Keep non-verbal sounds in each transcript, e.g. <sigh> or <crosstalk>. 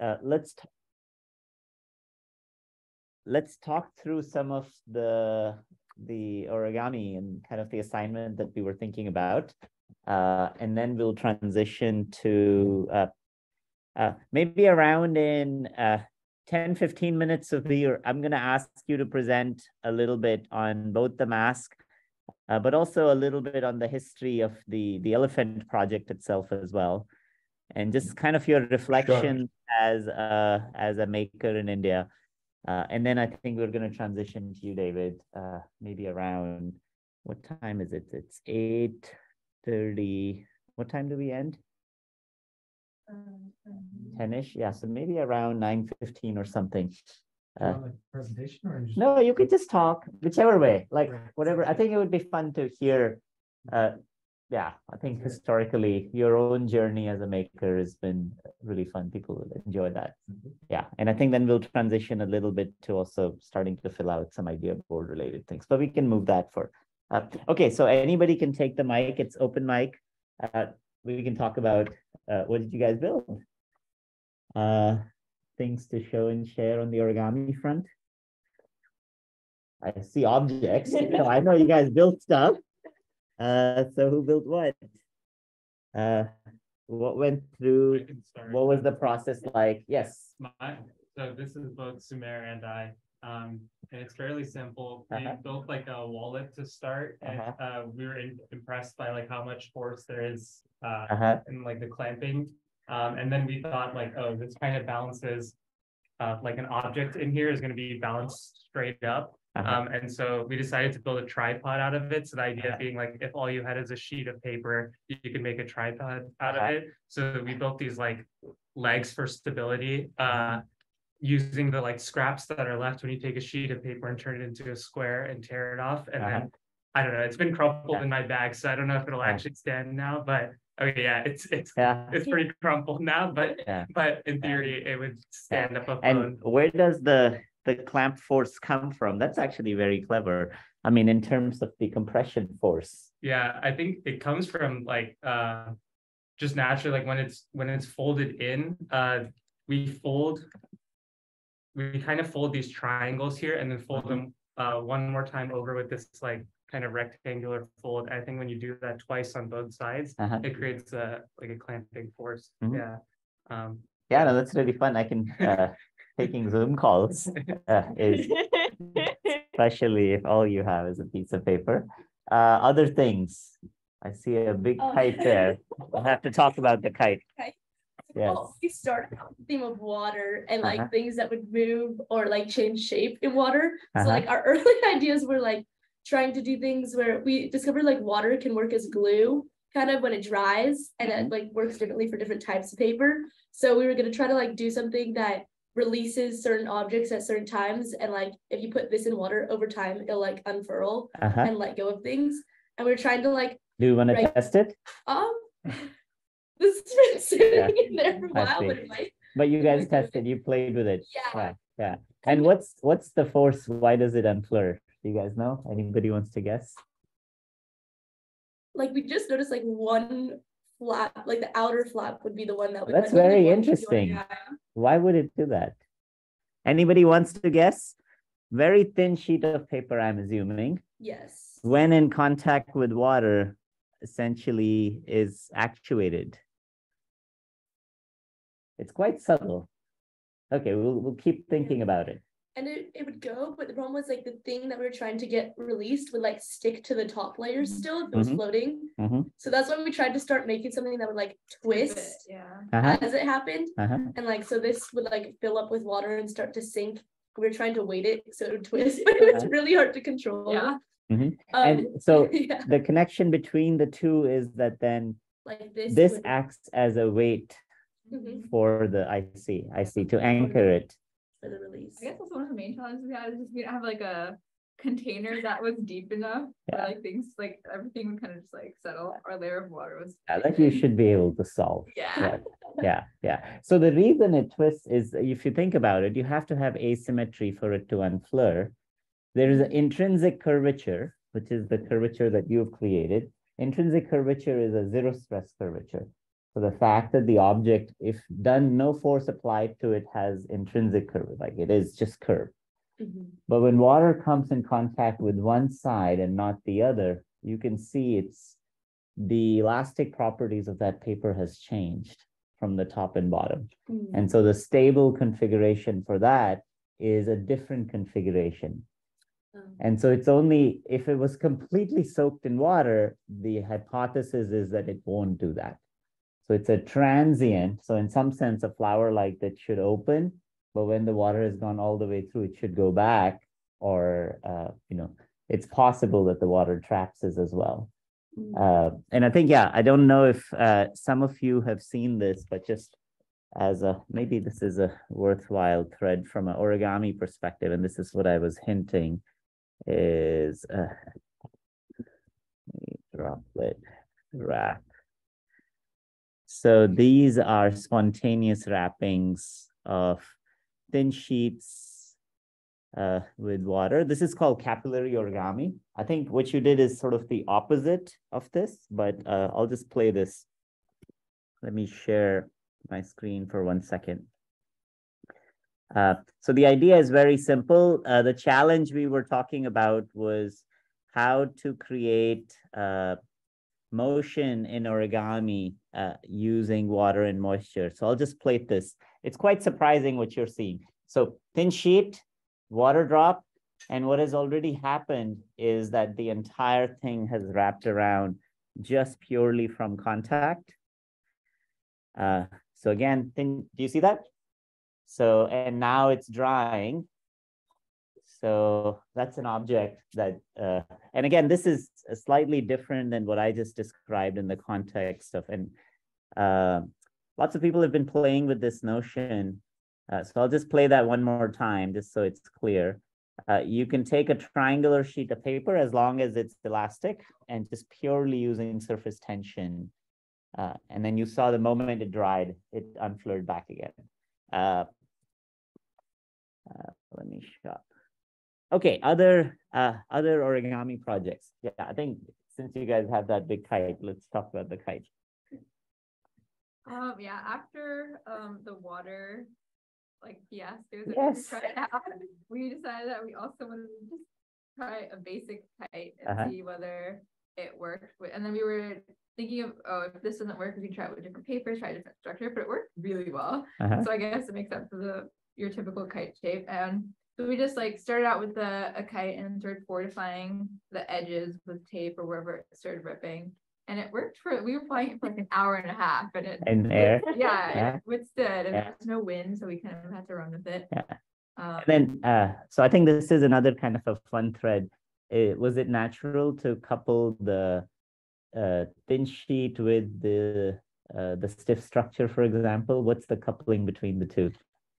uh, let's let's talk through some of the the origami and kind of the assignment that we were thinking about, uh, and then we'll transition to uh, uh, maybe around in uh, 10, 15 minutes of the, I'm going to ask you to present a little bit on both the mask, uh, but also a little bit on the history of the, the elephant project itself as well. And just kind of your reflection sure. as, a, as a maker in India. Uh, and then I think we're going to transition to you, David, uh, maybe around, what time is it? It's 8.30. What time do we end? 10ish, yeah, so maybe around 9:15 or something. Uh, like presentation or just... no, you could just talk, whichever way, like whatever. I think it would be fun to hear. Uh, yeah, I think historically your own journey as a maker has been really fun. People will enjoy that. Mm-hmm. Yeah, and I think then we'll transition a little bit to also starting to fill out some idea board related things, but we can move that for. Uh, okay, so anybody can take the mic. It's open mic. Uh, we can talk about uh, what did you guys build? Uh, things to show and share on the origami front. I see objects. <laughs> so I know you guys built stuff. Uh, so who built what? Uh, what went through? What was the process like? Yes. My, so this is both Sumer and I. Um, and it's fairly simple. We uh-huh. built like a wallet to start, and uh-huh. uh, we were in, impressed by like how much force there is uh, uh-huh. in like the clamping. Um, and then we thought like, oh, this kind of balances uh, like an object in here is going to be balanced straight up. Uh-huh. Um, and so we decided to build a tripod out of it. So the idea uh-huh. being like, if all you had is a sheet of paper, you, you can make a tripod out uh-huh. of it. So we built these like legs for stability, uh, using the like scraps that are left when you take a sheet of paper and turn it into a square and tear it off. And then uh-huh. I don't know, it's been crumpled in my bag, so I don't know if it'll actually stand now, but Okay, yeah, it's it's yeah. it's pretty crumpled now, but yeah. but in theory it would stand up a And where does the the clamp force come from? That's actually very clever. I mean, in terms of the compression force. Yeah, I think it comes from like uh just naturally like when it's when it's folded in, uh we fold we kind of fold these triangles here and then fold them uh one more time over with this like kind of rectangular fold. I think when you do that twice on both sides, uh-huh. it creates a like a clamping force. Mm-hmm. Yeah. Um, yeah, no, that's really fun. I can uh, taking Zoom calls <laughs> uh, is especially if all you have is a piece of paper. Uh, other things. I see a big oh. kite there. We'll have to talk about the kite. <laughs> Okay. Yes. Well, we started on the theme of water and like uh-huh. things that would move or like change shape in water. Uh-huh. So like our <laughs> early ideas were like trying to do things where we discovered like water can work as glue kind of when it dries and mm-hmm. it like works differently for different types of paper. So we were going to try to like do something that releases certain objects at certain times and like if you put this in water over time it'll like unfurl uh-huh. and let go of things. And we are trying to like Do you want to test it? Um <laughs> this has been sitting yeah. in there for a while, but it might but you guys tested, you played with it. Yeah. Yeah. yeah. And what's what's the force? Why does it unfurl? Do you guys know? Anybody wants to guess? Like we just noticed like one flap, like the outer flap would be the one that would That's very interesting. Why would it do that? Anybody wants to guess? Very thin sheet of paper, I'm assuming. Yes. When in contact with water, essentially is actuated. It's quite subtle. Okay, we'll, we'll keep thinking about it and it, it would go but the problem was like the thing that we were trying to get released would like stick to the top layers mm-hmm. still if it was mm-hmm. floating mm-hmm. so that's why we tried to start making something that would like twist yeah uh-huh. as it happened uh-huh. and like so this would like fill up with water and start to sink we were trying to weight it so it would twist <laughs> but it was uh-huh. really hard to control yeah mm-hmm. um, and so <laughs> yeah. the connection between the two is that then like this this would... acts as a weight mm-hmm. for the IC IC to anchor it for the release. I guess that's one of the main challenges we had is just we didn't have like a container that was deep enough yeah. where like things like everything would kind of just like settle. Our layer of water was yeah, that you should be able to solve. Yeah. yeah. <laughs> Yeah, yeah. So the reason it twists is if you think about it, you have to have asymmetry for it to unflare. There is an intrinsic curvature, which is the curvature that you've created. Intrinsic curvature is a zero stress curvature. So the fact that the object, if done no force applied to it, has intrinsic curve, like it is just curved. Mm-hmm. But when water comes in contact with one side and not the other, you can see it's the elastic properties of that paper has changed from the top and bottom. Mm-hmm. And so the stable configuration for that is a different configuration. Oh. And so it's only if it was completely soaked in water, the hypothesis is that it won't do that. So it's a transient. So in some sense, a flower like that should open, but when the water has gone all the way through, it should go back. Or uh, you know, it's possible that the water traps as well. Mm. Uh, and I think, yeah, I don't know if uh, some of you have seen this, but just as a maybe this is a worthwhile thread from an origami perspective, and this is what I was hinting is uh, droplet wrap. So these are spontaneous wrappings of thin sheets uh, with water. This is called capillary origami. I think what you did is sort of the opposite of this, but uh, I'll just play this. Let me share my screen for one second. Uh, so the idea is very simple. Uh, the challenge we were talking about was how to create uh, motion in origami uh, using water and moisture. So I'll just plate this. It's quite surprising what you're seeing. So thin sheet, water drop, and what has already happened is that the entire thing has wrapped around just purely from contact. Uh, so again, thin, do you see that? So, and now it's drying. So that's an object that, uh, and again, this is slightly different than what I just described in the context of, and uh, lots of people have been playing with this notion. Uh, so I'll just play that one more time, just so it's clear. Uh, you can take a triangular sheet of paper as long as it's elastic and just purely using surface tension. Uh, and then you saw the moment it dried, it unfurled back again. Uh, let me shop. Okay, other uh, other origami projects. Yeah, I think since you guys have that big kite, let's talk about the kite. Um, yeah, after um the water like fiascos yes. we tried out, we decided that we also wanted to just try a basic kite and uh -huh. see whether it worked. And then we were thinking of, oh, if this doesn't work, we can try it with different papers, try a different structure, but it worked really well. Uh -huh. So I guess it makes up for the your typical kite shape. And so we just like started out with a, a kite and started fortifying the edges with tape or wherever it started ripping. And it worked for we were flying it for like an hour and a half and it in air. Yeah, yeah. it withstood and yeah. there was no wind, so we kind of had to run with it. Yeah. Um, and then uh so I think this is another kind of a fun thread. It, was it natural to couple the uh, thin sheet with the uh, the stiff structure, for example? What's the coupling between the two?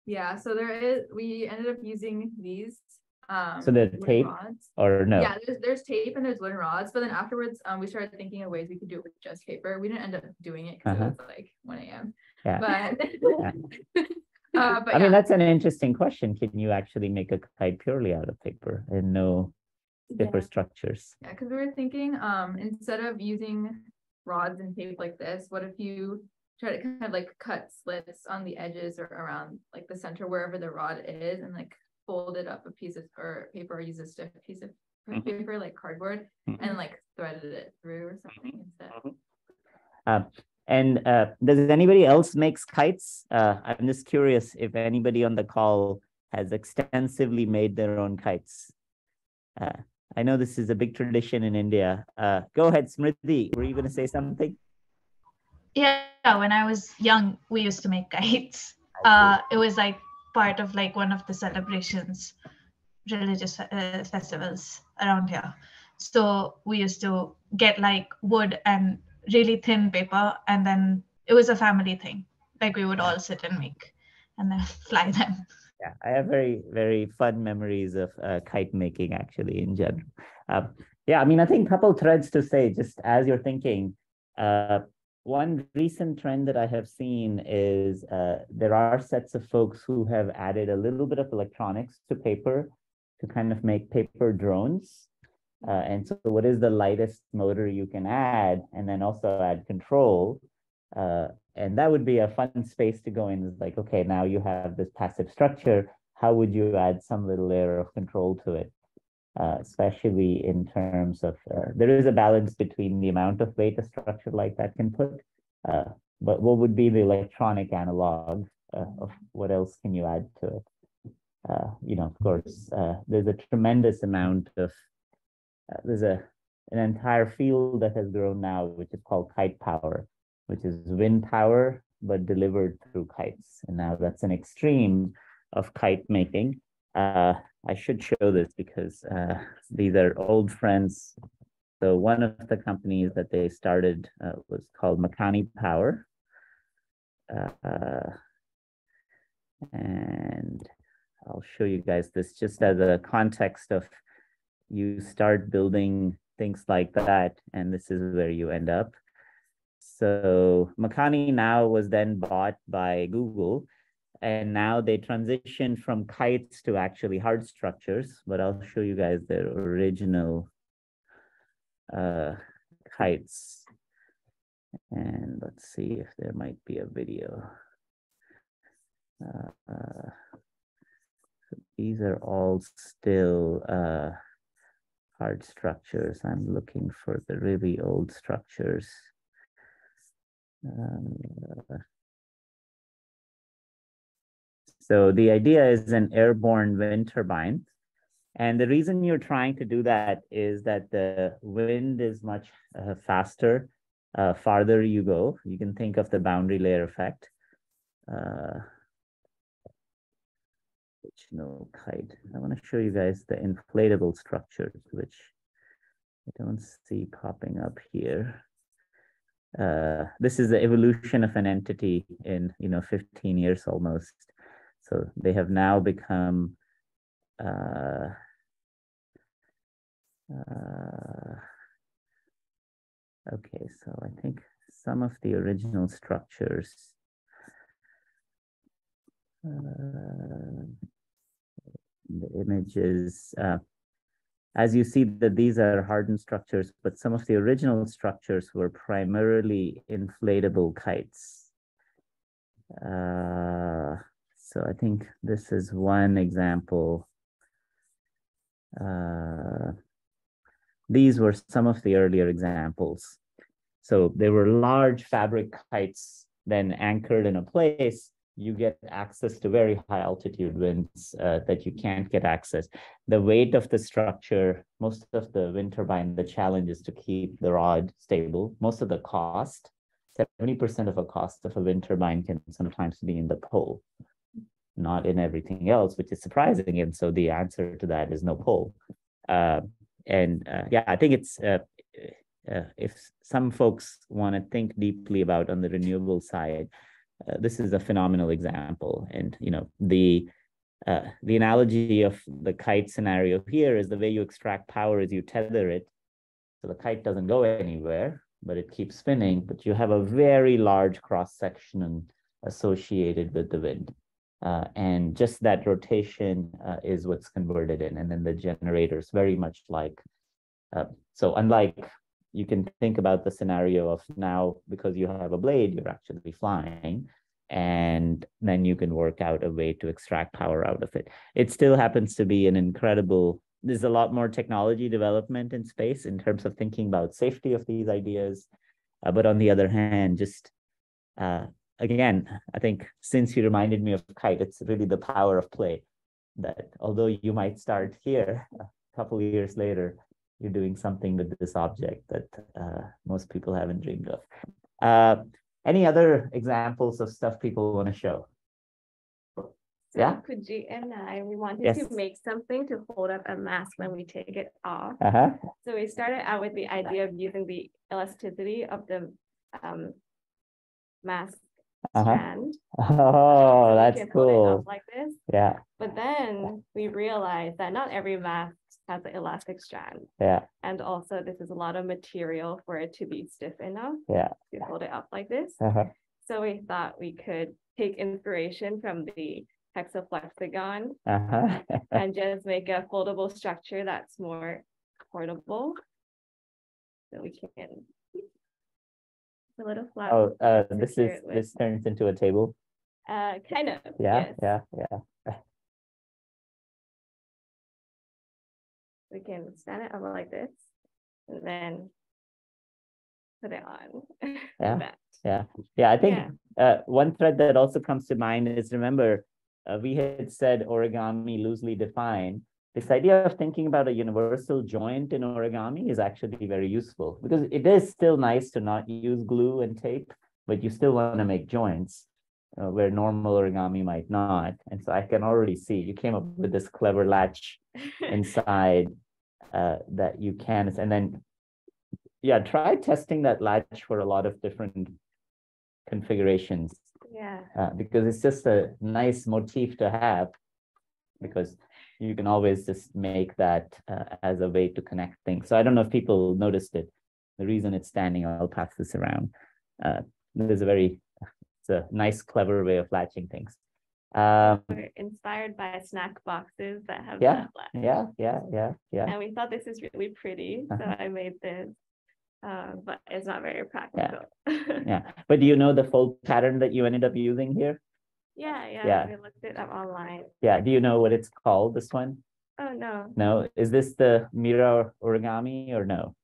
Yeah, so there is, we ended up using these. Um, so the tape rods. or no? Yeah, there's, there's tape and there's wooden rods, but then afterwards, um, we started thinking of ways we could do it with just paper. We didn't end up doing it because uh -huh. it was like 1 a.m. Yeah. But, yeah. <laughs> uh, but I yeah. mean, that's an interesting question. Can you actually make a kite purely out of paper and no paper yeah. structures? Yeah, because we were thinking um, instead of using rods and tape like this, what if you try to kind of like cut slits on the edges or around like the center wherever the rod is and like folded up a piece of or paper or use a stiff piece of mm-hmm. paper like cardboard mm-hmm. and like threaded it through or something instead. Mm-hmm. Uh, and uh, does anybody else makes kites? Uh, I'm just curious if anybody on the call has extensively made their own kites. Uh, I know this is a big tradition in India. Uh, go ahead, Smriti. Were you going to say something? Yeah, when I was young, we used to make kites. Uh, it was like part of like one of the celebrations, religious uh, festivals around here. So we used to get like wood and really thin paper, and then it was a family thing. Like we would all sit and make, and then <laughs> fly them. Yeah, I have very very fun memories of uh, kite making actually in general. Uh, yeah, I mean, I think couple threads to say just as you're thinking. Uh, one recent trend that I have seen is uh, there are sets of folks who have added a little bit of electronics to paper to kind of make paper drones. Uh, and so what is the lightest motor you can add and then also add control Uh, and that would be a fun space to go in. Is like, okay, now you have this passive structure. How would you add some little layer of control to it? Uh, especially in terms of uh, there is a balance between the amount of weight a structure like that can put, uh, but what would be the electronic analog uh, of what else can you add to it? Uh, you know, of course, there's a tremendous amount of there's a an entire field that has grown now, which is called kite power, which is wind power but delivered through kites. And now that's an extreme of kite making. Uh, I should show this because uh, these are old friends. So one of the companies that they started uh, was called Makani Power. Uh, and I'll show you guys this just as a context of you start building things like that, and this is where you end up. So Makani now was then bought by Google, and now they transitioned from kites to actually hard structures, but I'll show you guys their original uh, kites. And let's see if there might be a video. Uh, uh, these are all still uh, hard structures. I'm looking for the really old structures. Uh, so the idea is an airborne wind turbine. And the reason you're trying to do that is that the wind is much uh, faster, uh, farther you go. You can think of the boundary layer effect. Uh, which no kite. I want to show you guys the inflatable structures, which I don't see popping up here. Uh, this is the evolution of an entity in you know 15 years almost. So they have now become uh, uh, okay. So I think some of the original structures. Uh, the images. Uh, as you see that these are hardened structures, but some of the original structures were primarily inflatable kites. Uh, so I think this is one example. Uh, these were some of the earlier examples. So they were large fabric kites then anchored in a place you get access to very high altitude winds uh, that you can't get access. The weight of the structure, most of the wind turbine, the challenge is to keep the rod stable. Most of the cost, 70% of a cost of a wind turbine can sometimes be in the pole, not in everything else, which is surprising. And so the answer to that is no pole. Uh, and uh, yeah, I think it's uh, uh, if some folks want to think deeply about on the renewable side, uh, this is a phenomenal example. And you know the uh, the analogy of the kite scenario here is the way you extract power is you tether it, so the kite doesn't go anywhere, but it keeps spinning. But you have a very large cross section associated with the wind. Uh, and just that rotation uh, is what's converted in. And then the generators, very much like, uh, so unlike you can think about the scenario of now because you have a blade, you're actually flying, and then you can work out a way to extract power out of it. It still happens to be an incredible. There's a lot more technology development in space in terms of thinking about safety of these ideas, uh, but on the other hand, just uh, again, I think since you reminded me of kite, it's really the power of play. That although you might start here, a couple of years later, you're doing something with this object that uh, most people haven't dreamed of. Uh, any other examples of stuff people want to show? So yeah. Kuji and I, we wanted yes. to make something to hold up a mask when we take it off. Uh-huh. So we started out with the idea of using the elasticity of the um, mask uh-huh. strand. <laughs> Oh, so that's cool. like this. Yeah. But then we realized that not every mask has an elastic strand. Yeah. And also this is a lot of material for it to be stiff enough yeah. to hold it up like this. Uh-huh. So we thought we could take inspiration from the hexaflexagon uh-huh. <laughs> and just make a foldable structure that's more portable. So we can a little flat. Oh, uh, this is, this turns into a table. Uh, kind of. Yeah, yes. yeah, yeah. We can stand it up like this and then put it on. <laughs> Yeah, yeah, yeah. I think yeah. Uh, one thread that also comes to mind is remember, uh, we had said origami loosely defined. This idea of thinking about a universal joint in origami is actually very useful because it is still nice to not use glue and tape, but you still want to make joints uh, where normal origami might not. And so I can already see you came up with this clever latch <laughs> inside uh, that you can, and then yeah, try testing that latch for a lot of different configurations. Yeah. Uh, because it's just a nice motif to have because you can always just make that uh, as a way to connect things. So I don't know if people noticed it. The reason it's standing, I'll pass this around. Uh, there's a very, it's a nice, clever way of latching things. Um, We're inspired by snack boxes that have yeah, yeah, yeah, yeah, yeah. And we thought this is really pretty, uh-huh. so I made this. Uh, but it's not very practical. Yeah. <laughs> yeah. But do you know the fold pattern that you ended up using here? Yeah, yeah. Yeah. We looked it up online. Yeah. Do you know what it's called, this one? Oh, no. No. Is this the Miura origami or no?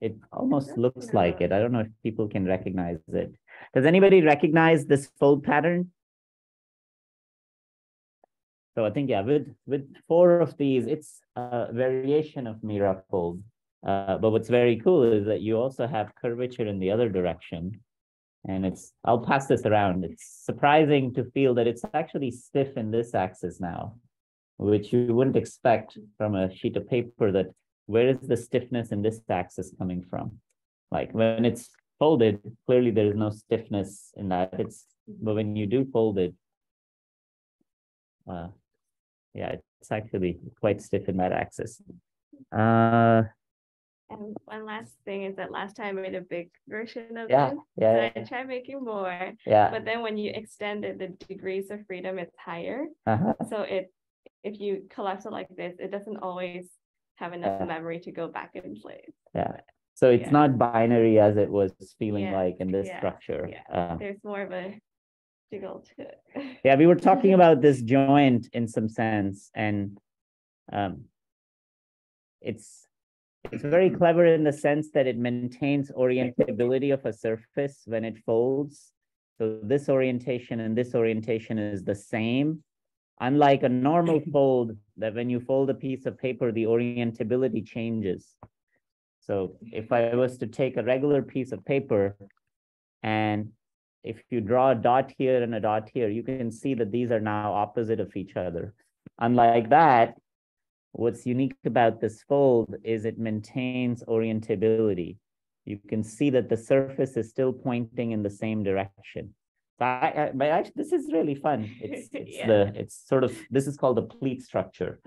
It almost looks like it. I don't know if people can recognize it. Does anybody recognize this fold pattern? So I think, yeah, with, with four of these, it's a variation of Miura fold. Uh, but what's very cool is that you also have curvature in the other direction. And it's, I'll pass this around. It's surprising to feel that it's actually stiff in this axis now, which you wouldn't expect from a sheet of paper that where is the stiffness in this axis coming from? Like when it's folded, clearly there is no stiffness in that. It's, but when you do fold it, uh, yeah, it's actually quite stiff in that axis. Uh, and one last thing is that last time I made a big version of yeah, this. Yeah. So I tried making more. Yeah. But then when you extend it, the degrees of freedom is higher. Uh-huh. So it if you collapse it like this, it doesn't always have enough yeah. memory to go back in place. Yeah. So it's yeah. not binary as it was feeling yeah. like in this structure. Yeah. Uh, There's more of a jiggle to it. yeah, we were talking <laughs> about this joint in some sense, and um, it's it's very clever in the sense that it maintains orientability of a surface when it folds. So this orientation and this orientation is the same. Unlike a normal <laughs> fold, that when you fold a piece of paper, the orientability changes. So if I was to take a regular piece of paper and if you draw a dot here and a dot here, you can see that these are now opposite of each other. Unlike that, What's unique about this fold is it maintains orientability. You can see that the surface is still pointing in the same direction. So I, I, but actually, this is really fun. It's, <laughs> it's yeah. the it's sort of this is called the pleat structure.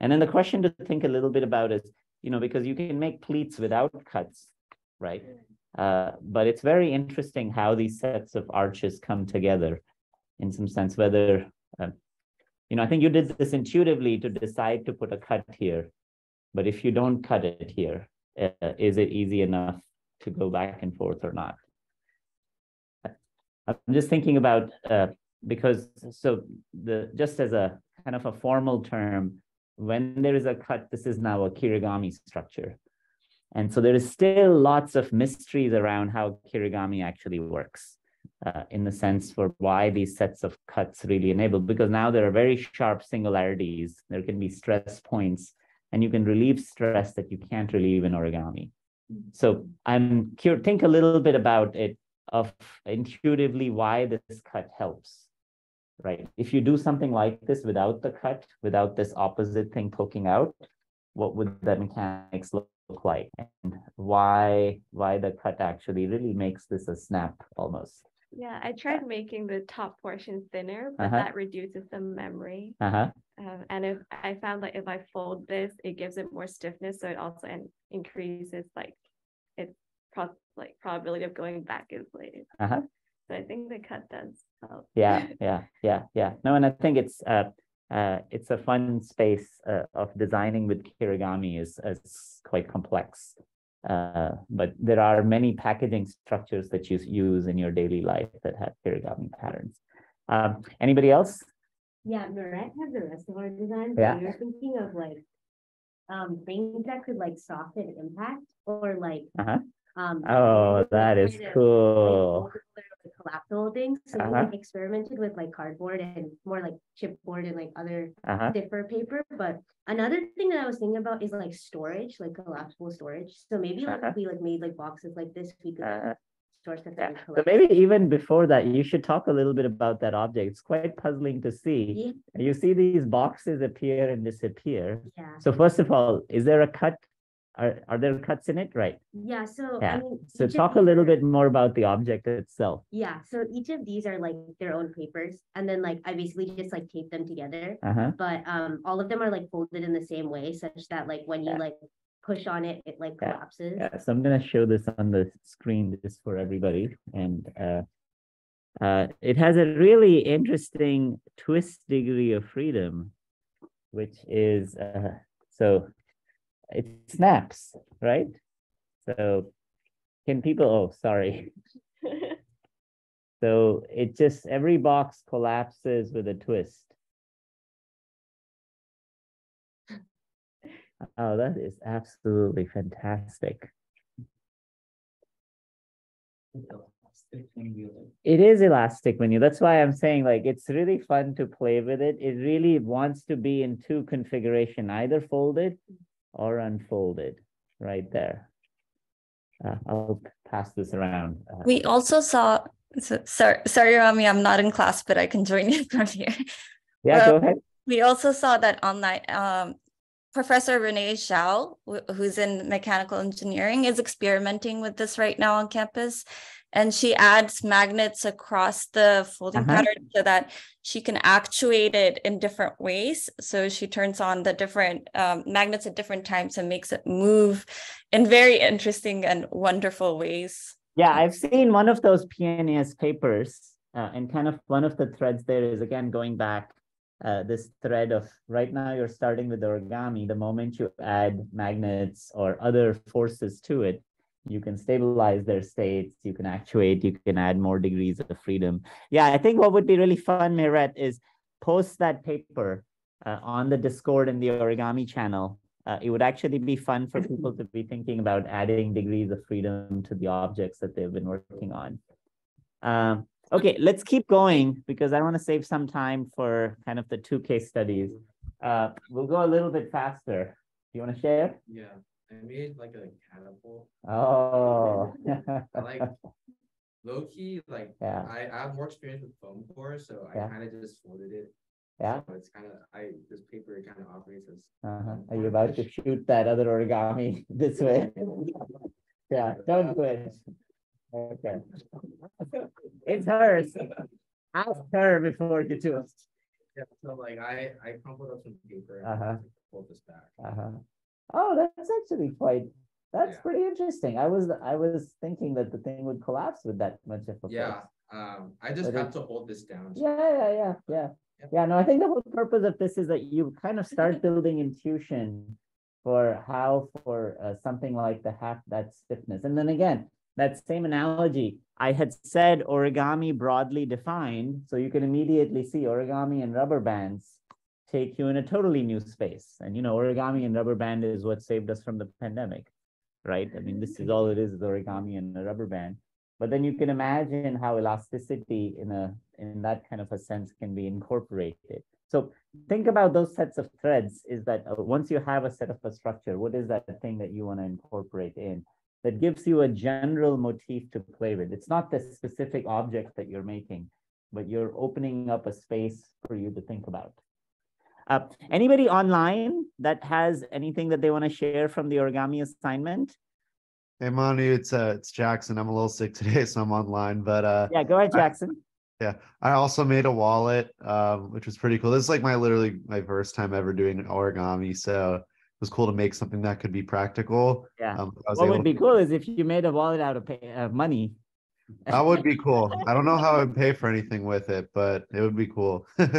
And then the question to think a little bit about is, you know, because you can make pleats without cuts, right? Uh, but it's very interesting how these sets of arches come together in some sense, whether uh, you know, I think you did this intuitively to decide to put a cut here. But if you don't cut it here, uh, is it easy enough to go back and forth or not? I'm just thinking about uh, because so the just as a kind of a formal term, when there is a cut, this is now a kirigami structure. And so there is still lots of mysteries around how kirigami actually works uh, in the sense for why these sets of cuts really enable, because now there are very sharp singularities. There can be stress points, and you can relieve stress that you can't relieve in origami. So I'm curious, think a little bit about it of intuitively why this cut helps, right? If you do something like this without the cut, without this opposite thing poking out, what would the mechanics look like and why why the cut actually really makes this a snap almost yeah, I tried making the top portion thinner, but uh-huh. that reduces the memory. Uh-huh. Um, and if I found like if I fold this, it gives it more stiffness, so it also in- increases like its pro- like probability of going back in place. Uh-huh. So I think the cut does help. Yeah, <laughs> yeah, yeah, yeah. No, and I think it's uh, uh, it's a fun space uh, of designing with kirigami is is quite complex. Uh, but there are many packaging structures that you use in your daily life that have origami patterns. Um, anybody else? Yeah, Mirette has the rest of our design. Yeah. You're thinking of like um things that could like soften impact or like uh-huh. um oh that is cool. Like, collapsible things. So uh-huh. we like experimented with like cardboard and more like chipboard and like other uh-huh. stiffer paper. But another thing that I was thinking about is like storage, like collapsible storage. So maybe like uh-huh. we like made like boxes like this, we could uh-huh. store stuff. Yeah. So maybe even before that, you should talk a little bit about that object. It's quite puzzling to see. Yeah. You see these boxes appear and disappear. Yeah. So first of all, is there a cut are, are there cuts in it? Right. Yeah. So yeah. I mean, so talk a little bit more about the object itself. Yeah. So each of these are like their own papers, and then like I basically just like tape them together. Uh-huh. But um, all of them are like folded in the same way, such that like when you yeah. like push on it, it like collapses. Yeah. So I'm gonna show this on the screen just for everybody, and uh, uh, it has a really interesting twist degree of freedom, which is uh, so it snaps, right? So can people, oh, sorry. <laughs> so it just, every box collapses with a twist. Oh, that is absolutely fantastic. It is elastic when you, that's why I'm saying like, it's really fun to play with it. It really wants to be in two configuration, either folded or unfolded right there. Uh, I'll pass this around. Uh, we also saw, so, sorry, sorry, Rami, I'm not in class, but I can join you <laughs> from here. Yeah, go ahead. We also saw that online, um, Professor Renee Zhao, who's in mechanical engineering, is experimenting with this right now on campus and she adds magnets across the folding uh-huh. pattern so that she can actuate it in different ways. So she turns on the different um, magnets at different times and makes it move in very interesting and wonderful ways. Yeah, I've seen one of those PNAS papers, uh, and kind of one of the threads there is again going back uh, this thread of right now you're starting with origami. The moment you add magnets or other forces to it, you can stabilize their states, you can actuate, you can add more degrees of freedom. Yeah, I think what would be really fun, Miret, is post that paper uh, on the Discord and the origami channel. Uh, it would actually be fun for people to be thinking about adding degrees of freedom to the objects that they've been working on. Um, okay, let's keep going because I want to save some time for kind of the two case studies. Uh, we'll go a little bit faster. Do you want to share? Yeah. I made like a catapult. Oh. I like low key, like yeah. I, I have more experience with foam core, so I kind of just folded it. Yeah. So it's kind of I this paper kind of operates as. Uh-huh. Are you about to shoot that other origami <laughs> this way? yeah, don't quit. Okay. It's hers. Ask her before you do it. Yeah, so like I I crumpled up some paper and uh-huh. pulled this back. Uh-huh. Oh, that's actually quite. That's yeah. pretty interesting. I was I was thinking that the thing would collapse with that much of a Yeah, um, I just but have it, to hold this down. Yeah, yeah, yeah, yeah, yeah. No, I think the whole purpose of this is that you kind of start building intuition for how for uh, something like the half that stiffness, and then again that same analogy. I had said origami broadly defined, so you can immediately see origami and rubber bands take you in a totally new space. And you know, origami and rubber band is what saved us from the pandemic, right? I mean, this is all it is, is origami and a rubber band. But then you can imagine how elasticity in a in that kind of a sense can be incorporated. So think about those sets of threads is that uh, once you have a set of a structure, what is that thing that you want to incorporate in that gives you a general motif to play with? It's not the specific object that you're making, but you're opening up a space for you to think about. Uh, anybody online that has anything that they want to share from the origami assignment? Hey Manu, it's uh, it's Jackson. I'm a little sick <laughs> today, so I'm online. But uh, yeah, go ahead, Jackson. I, yeah, I also made a wallet, um, which was pretty cool. This is like my literally my first time ever doing origami, so it was cool to make something that could be practical. Yeah. Um, what would be cool is if you made a wallet out of pay, uh, money that would be cool. I don't know how I would pay for anything with it, but it would be cool. <laughs> um,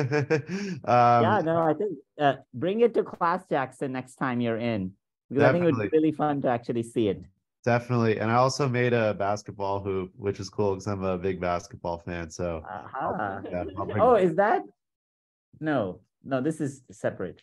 yeah, no, I think uh, bring it to class, Jackson, next time you're in. Because definitely. I think it would be really fun to actually see it. Definitely. And I also made a basketball hoop, which is cool because I'm a big basketball fan. So, uh-huh. oh, is that? No, no, this is separate.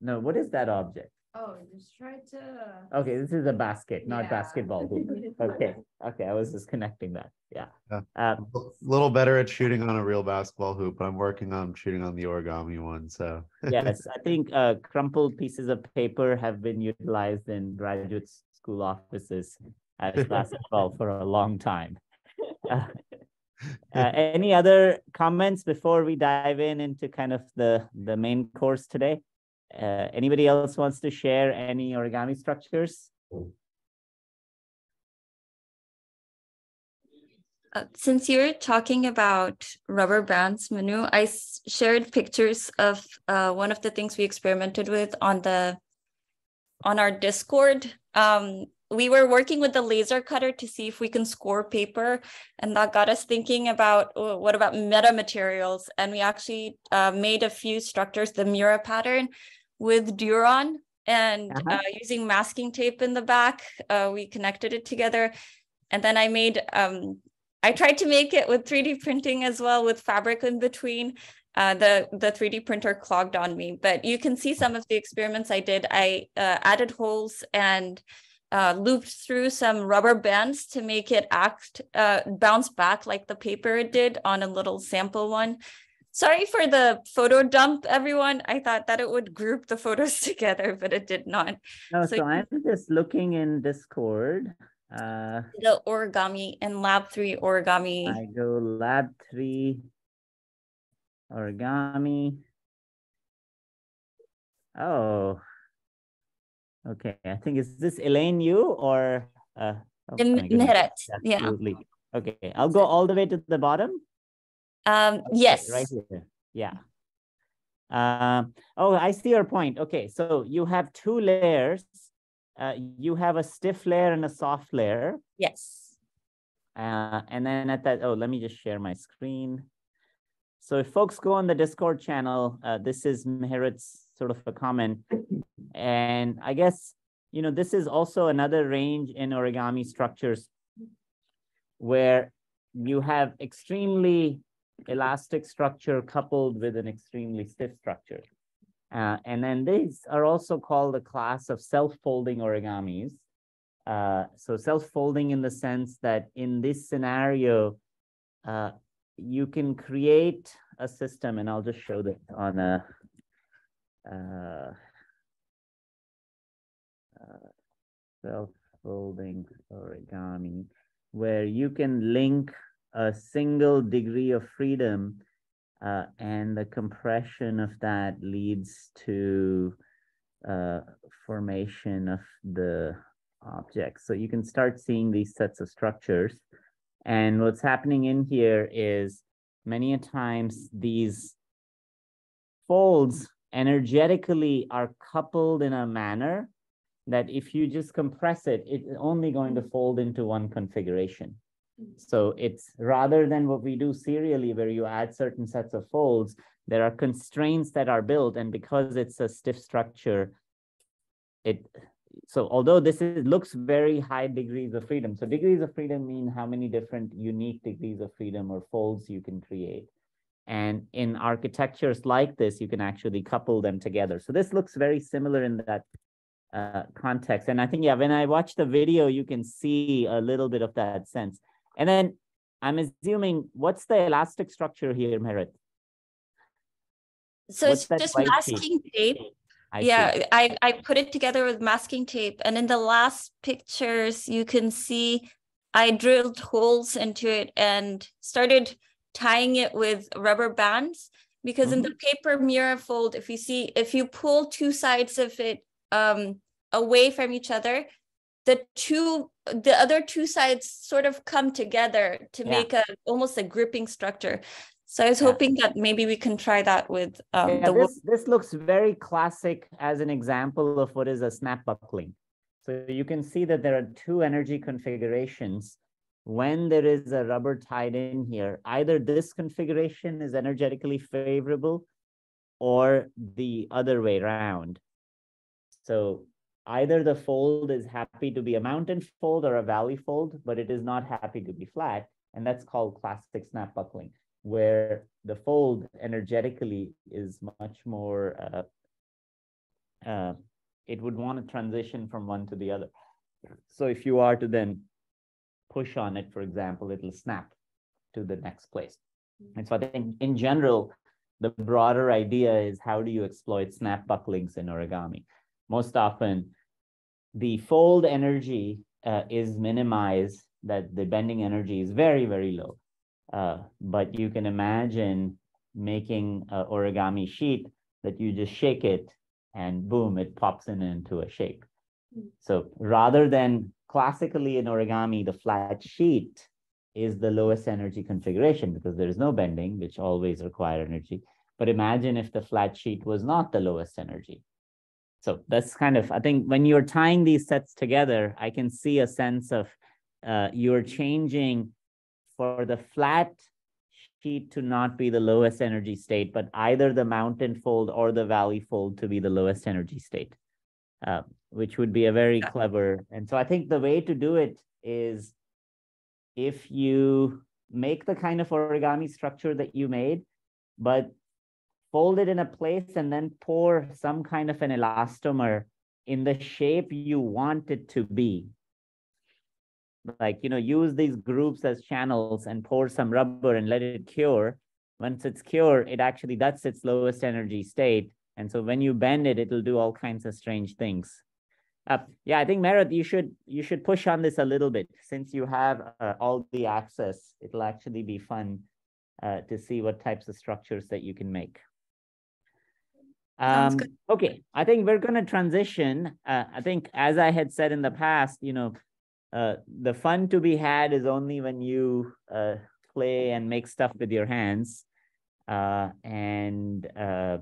No, what is that object? Oh, just try to. Okay, this is a basket, not yeah. basketball hoop. <laughs> Okay, okay, I was just connecting that. Yeah. yeah. Um, a little better at shooting on a real basketball hoop, but I'm working on shooting on the origami one. So. <laughs> yes, I think uh, crumpled pieces of paper have been utilized in graduate school offices as <laughs> basketball for a long time. Uh, uh, any other comments before we dive in into kind of the the main course today? Uh, anybody else wants to share any origami structures? Uh, since you're talking about rubber bands, Manu, I shared pictures of uh, one of the things we experimented with on the on our Discord. Um, we were working with the laser cutter to see if we can score paper, and that got us thinking about oh, what about meta materials. And we actually uh, made a few structures, the Miura pattern, with Duron and uh-huh. uh, using masking tape in the back, uh, we connected it together. And then I made, um, I tried to make it with 3D printing as well with fabric in between. Uh, the, the 3D printer clogged on me, but you can see some of the experiments I did. I uh, added holes and uh, looped through some rubber bands to make it act, uh, bounce back like the paper it did on a little sample one. Sorry for the photo dump, everyone. I thought that it would group the photos <laughs> together, but it did not. No, so, so I'm just looking in Discord. Uh, the origami and lab three origami. I go lab three origami. Oh, okay. I think is this Elaine you or uh, oh, Mehret? Yeah. Absolutely. Okay, I'll go all the way to the bottom. Um, okay, yes. Right here. Yeah. Um, oh, I see your point. Okay, so you have two layers. Uh, you have a stiff layer and a soft layer. Yes. Uh, and then at that, oh, let me just share my screen. So if folks go on the Discord channel, uh, this is Meheret's sort of a comment. And I guess, you know, this is also another range in origami structures where you have extremely elastic structure coupled with an extremely stiff structure. Uh, and then these are also called a class of self-folding origamis. Uh, so self-folding in the sense that in this scenario, uh, you can create a system, and I'll just show this on a uh, uh, self-folding origami, where you can link a single degree of freedom uh, and the compression of that leads to uh, formation of the object. So you can start seeing these sets of structures. And what's happening in here is many a times these folds energetically are coupled in a manner that if you just compress it, it's only going to fold into one configuration. So it's rather than what we do serially, where you add certain sets of folds, there are constraints that are built. And because it's a stiff structure, it so although this is looks very high degrees of freedom, so degrees of freedom mean how many different unique degrees of freedom or folds you can create. And in architectures like this, you can actually couple them together. So this looks very similar in that uh, context. And I think, yeah, when I watch the video, you can see a little bit of that sense. And then I'm assuming, what's the elastic structure here, Mehret? So what's it's just masking tape. I yeah, I, I put it together with masking tape. And in the last pictures, you can see I drilled holes into it and started tying it with rubber bands because mm-hmm. in the paper Miura fold, if you see, if you pull two sides of it um, away from each other, the two the other two sides sort of come together to yeah. make a almost a gripping structure so i was yeah. hoping that maybe we can try that with um, yeah, the this, this looks very classic as an example of what is a snap buckling so you can see that there are two energy configurations when there is a rubber tied in here either this configuration is energetically favorable or the other way around so either the fold is happy to be a mountain fold or a valley fold, but it is not happy to be flat. And that's called classic snap buckling, where the fold energetically is much more, uh, uh, it would want to transition from one to the other. So if you are to then push on it, for example, it'll snap to the next place. And so I think in general, the broader idea is how do you exploit snap bucklings in origami? Most often, the fold energy uh, is minimized, that the bending energy is very, very low. Uh, but you can imagine making an origami sheet that you just shake it and boom, it pops in into a shape. Hmm. So rather than classically in origami, the flat sheet is the lowest energy configuration because there is no bending, which always require energy. But imagine if the flat sheet was not the lowest energy. So that's kind of, I think when you're tying these sets together, I can see a sense of uh, you're changing for the flat sheet to not be the lowest energy state, but either the mountain fold or the valley fold to be the lowest energy state, uh, which would be a very clever. And so I think the way to do it is if you make the kind of origami structure that you made, but fold it in a place and then pour some kind of an elastomer in the shape you want it to be. Like, you know, use these groups as channels and pour some rubber and let it cure. Once it's cured, it actually, that's its lowest energy state. And so when you bend it, it'll do all kinds of strange things. Uh, yeah, I think Merit, you should you should push on this a little bit since you have uh, all the access. It'll actually be fun uh, to see what types of structures that you can make. Um, okay, I think we're going to transition. Uh, I think, as I had said in the past, you know, uh, the fun to be had is only when you uh, play and make stuff with your hands. Uh, and uh,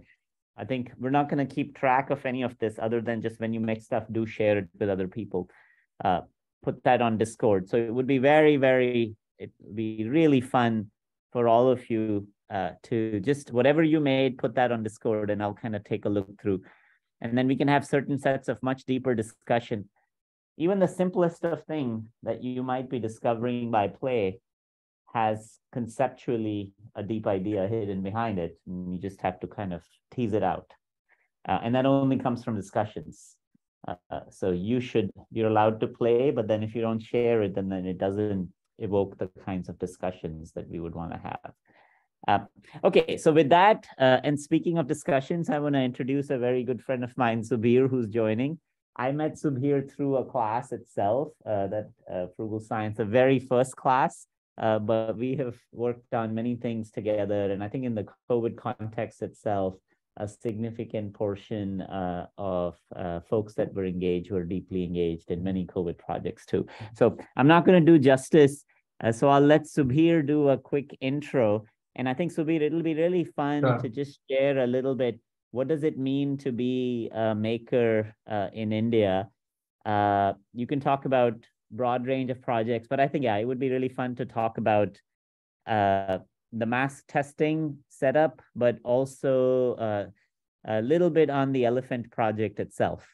I think we're not going to keep track of any of this other than just when you make stuff, do share it with other people. Uh, put that on Discord. So it would be very, very, it would be really fun for all of you uh, to just whatever you made, put that on Discord and I'll kind of take a look through. And then we can have certain sets of much deeper discussion. Even the simplest of thing that you might be discovering by play has conceptually a deep idea hidden behind it. And you just have to kind of tease it out. Uh, and that only comes from discussions. Uh, so you should, you're allowed to play, but then if you don't share it, then, then it doesn't evoke the kinds of discussions that we would want to have. Uh, okay, so with that, uh, and speaking of discussions, I want to introduce a very good friend of mine, Subir, who's joining. I met Subir through a class itself, uh, that uh, Frugal Science, the very first class, uh, but we have worked on many things together. And I think in the COVID context itself, a significant portion uh, of folks that were engaged were deeply engaged in many COVID projects too. So I'm not going to do justice. so I'll let Subir do a quick intro and I think Subir, it'll be really fun sure. to just share a little bit. What does it mean to be a maker uh, in India? Uh, you can talk about broad range of projects, but I think yeah, it would be really fun to talk about uh, the mask testing setup, but also uh, a little bit on the elephant project itself.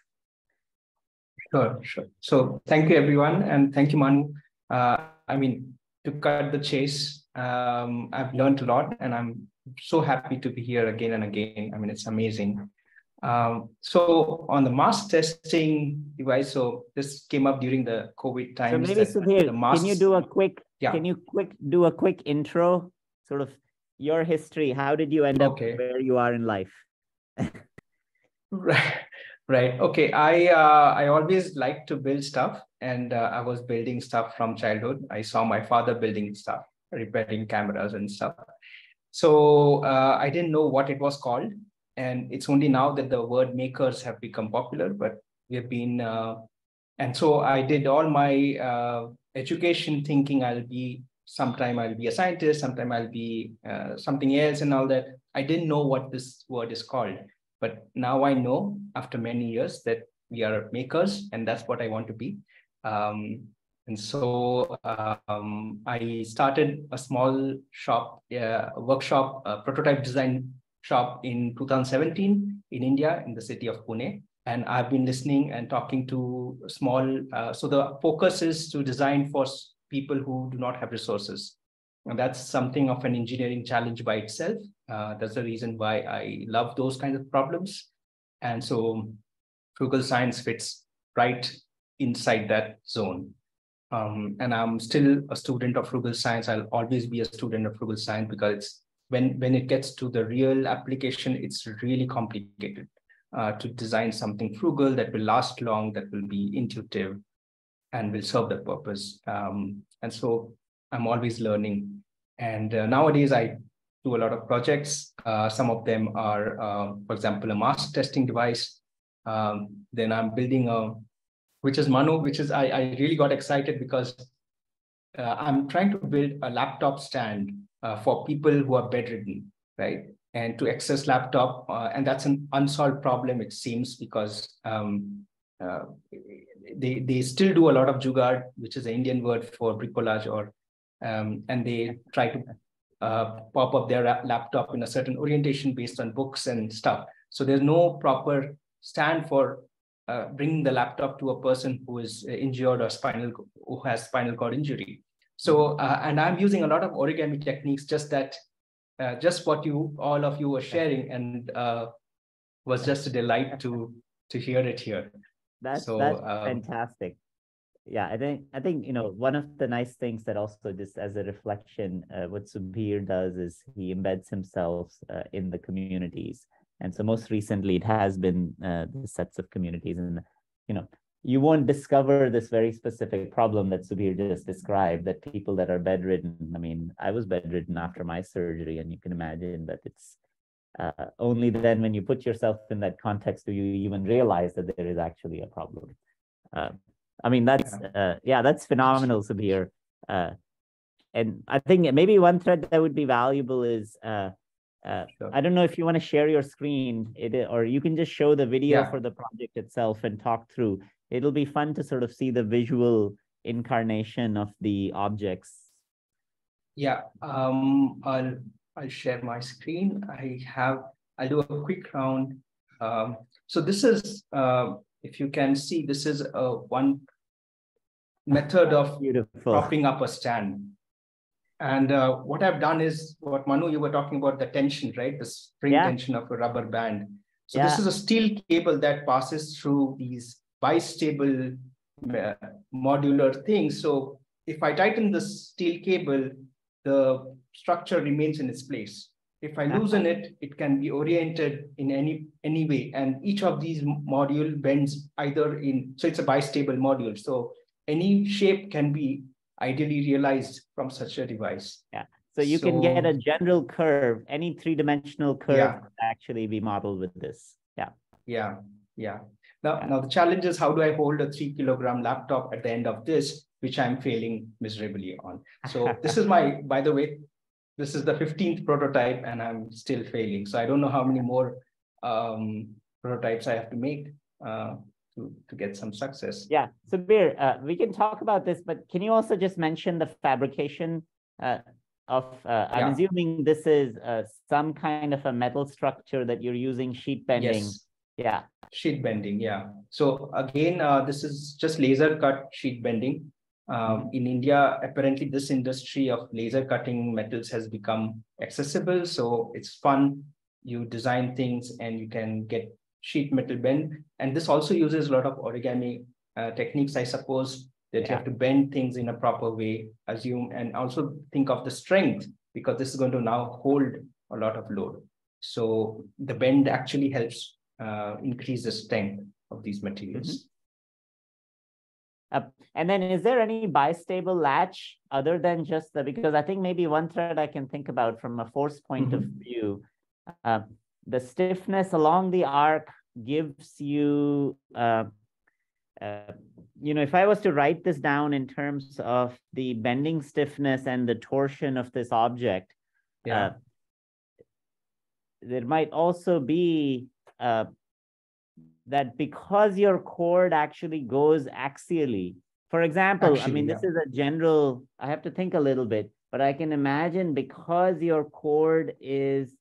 Sure, sure. So thank you everyone, and thank you Manu. Uh, I mean, to cut the chase, um, I've learned a lot and I'm so happy to be here again and again. I mean, it's amazing. Um, so on the mask testing device, so this came up during the COVID times. So maybe Subir, masks, can you do a quick, yeah. can you quick do a quick intro, sort of your history? How did you end okay. up where you are in life? <laughs> right, right. Okay. I uh, I always like to build stuff, and uh, I was building stuff from childhood. I saw my father building stuff repairing cameras and stuff. So uh, I didn't know what it was called. And it's only now that the word makers have become popular, but we have been, uh, and so I did all my uh, education thinking I'll be, sometime I'll be a scientist, sometime I'll be uh, something else and all that. I didn't know what this word is called, but now I know after many years that we are makers and that's what I want to be. Um, and so um, I started a small shop, uh, workshop, a prototype design shop in 2017 in India, in the city of Pune. and I've been listening and talking to small. Uh, so the focus is to design for people who do not have resources. And that's something of an engineering challenge by itself. Uh, that's the reason why I love those kinds of problems. And so frugal science fits right inside that zone. Um, and I'm still a student of frugal science. I'll always be a student of frugal science because it's when when it gets to the real application, it's really complicated uh, to design something frugal that will last long, that will be intuitive, and will serve the purpose. Um, and so I'm always learning. And uh, nowadays, I do a lot of projects. Uh, some of them are, uh, for example, a mask testing device. Um, then I'm building a, which is Manu, which is I, I really got excited because uh, I'm trying to build a laptop stand uh, for people who are bedridden, right? And to access laptop, uh, and that's an unsolved problem, it seems, because um, uh, they they still do a lot of jugaad, which is an Indian word for bricolage, or um, and they try to uh, pop up their laptop in a certain orientation based on books and stuff. So there's no proper stand for uh, bringing the laptop to a person who is injured or spinal who has spinal cord injury. So, uh, and I'm using a lot of origami techniques, just that, uh, just what you, all of you were sharing and uh, was just a delight to, to hear it here. That's, so, that's um, fantastic. Yeah, I think, I think, you know, one of the nice things that also just as a reflection, uh, what Subir does is he embeds himself uh, in the communities. And so most recently it has been uh, the sets of communities and, you know, you won't discover this very specific problem that Subir just described, that people that are bedridden, I mean, I was bedridden after my surgery, and you can imagine that it's uh, only then when you put yourself in that context do you even realize that there is actually a problem. Uh, I mean, that's, uh, yeah, that's phenomenal, Subir. Uh, and I think maybe one thread that would be valuable is, uh, uh, sure. I don't know if you want to share your screen, it, or you can just show the video yeah. for the project itself and talk through it'll be fun to sort of see the visual incarnation of the objects. Yeah, um, I'll I'll share my screen. I have I'll do a quick round. Um, so this is uh, if you can see, this is a one method of Beautiful. propping up a stand. And uh, what I've done is what Manu, you were talking about the tension, right? The spring yeah. tension of a rubber band. So yeah. this is a steel cable that passes through these bistable uh, modular things. So if I tighten the steel cable, the structure remains in its place. If I loosen it, it can be oriented in any, any way. And each of these module bends either in, so it's a bistable module. So any shape can be ideally realized from such a device. Yeah. So you so, can get a general curve, any three-dimensional curve yeah. actually be modeled with this. Yeah. Yeah. Yeah. Now, now the challenge is how do I hold a three kilogram laptop at the end of this, which I'm failing miserably on. So <laughs> this is my, by the way, this is the 15th prototype and I'm still failing. So I don't know how many more um, prototypes I have to make uh, to, to get some success. Yeah, Subir, uh, we can talk about this, but can you also just mention the fabrication uh, of, uh, I'm yeah. assuming this is uh, some kind of a metal structure that you're using sheet bending. Yes. Yeah. Sheet bending, yeah. So again, uh, this is just laser cut sheet bending. Um, in India, apparently this industry of laser cutting metals has become accessible. So it's fun. You design things and you can get sheet metal bend. And this also uses a lot of origami uh, techniques, I suppose, that yeah. you have to bend things in a proper way, assume, and also think of the strength because this is going to now hold a lot of load. So the bend actually helps uh, increase the strength of these materials. Mm -hmm. Uh, and then is there any bistable latch other than just the, because I think maybe one thread I can think about from a force point mm -hmm. of mm-hmm. view, uh, the stiffness along the arc gives you, uh, uh, you know, if I was to write this down in terms of the bending stiffness and the torsion of this object, yeah. Uh, there might also be uh, that because your cord actually goes axially, for example, actually, I mean, yeah. this is a general, I have to think a little bit, but I can imagine because your cord is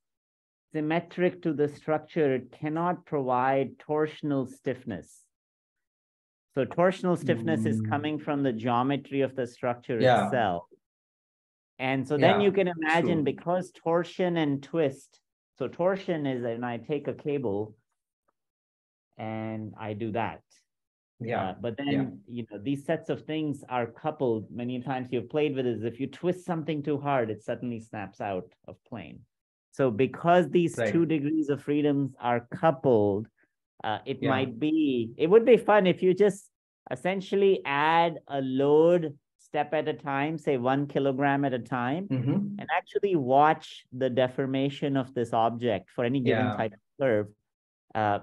symmetric to the structure, it cannot provide torsional stiffness. So torsional stiffness mm. is coming from the geometry of the structure yeah. itself. And so then yeah, you can imagine true. because torsion and twist. So torsion is when I take a cable and I do that. Yeah. Uh, but then, yeah. you know, these sets of things are coupled. Many times you've played with is if you twist something too hard, it suddenly snaps out of plane. So because these right. two degrees of freedoms are coupled, uh, it yeah. might be, it would be fun if you just essentially add a load step at a time, say one kilogram at a time, mm-hmm. and actually watch the deformation of this object for any given yeah. type of curve. Uh,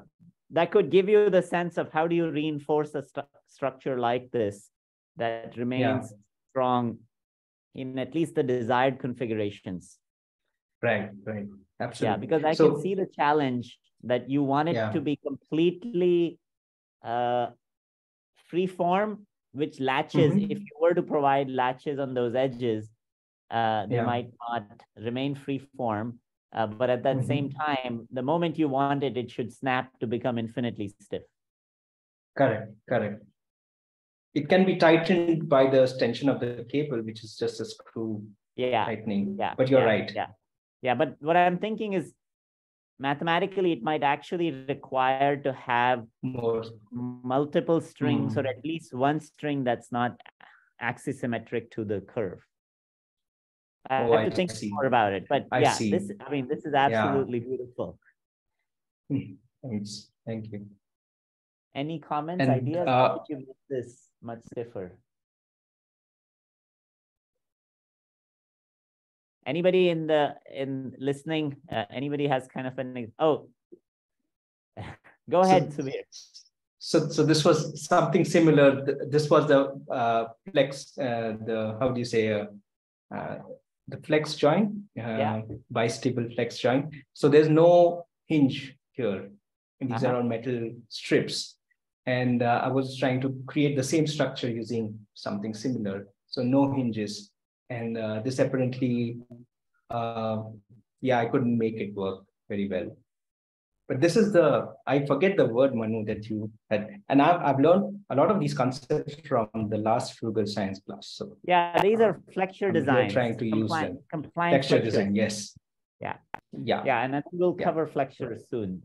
that could give you the sense of how do you reinforce a st- structure like this that remains yeah. strong in at least the desired configurations. Right, right. Absolutely. Yeah, because I so, can see the challenge that you want it yeah. to be completely uh, free form, which latches, mm-hmm. if you were to provide latches on those edges, uh, they yeah. might not remain free form. Uh, but at that mm-hmm. same time, the moment you want it, it should snap to become infinitely stiff. Correct, correct. It can be tightened by the tension of the cable, which is just a screw yeah. tightening. Yeah. But you're yeah. right. Yeah. Yeah. But what I'm thinking is mathematically, it might actually require to have more multiple strings mm. or at least one string that's not axisymmetric to the curve. I oh, have to I think see. more about it. But I yeah, see. this I mean, this is absolutely yeah. beautiful. Thanks. Thank you. Any comments, and, ideas? Uh, How did you make this much stiffer? Anybody in the in listening? Uh, anybody has kind of an oh, <laughs> go ahead, so, Subir. So, so this was something similar. This was the uh, flex. Uh, the how do you say? Uh, uh, the flex joint, uh, yeah. bistable flex joint. So there's no hinge here. And these uh-huh. are all metal strips. And uh, I was trying to create the same structure using something similar. So no hinges. And uh, this apparently, uh, yeah, I couldn't make it work very well. But this is the, I forget the word, Manu, that you had. And I've, I've learned a lot of these concepts from the last Frugal Science class. So yeah, these are flexure designs. trying to use them. Compliant flexure, flexure design, yes. Yeah. Yeah. Yeah, and I think we'll cover yeah. flexure soon.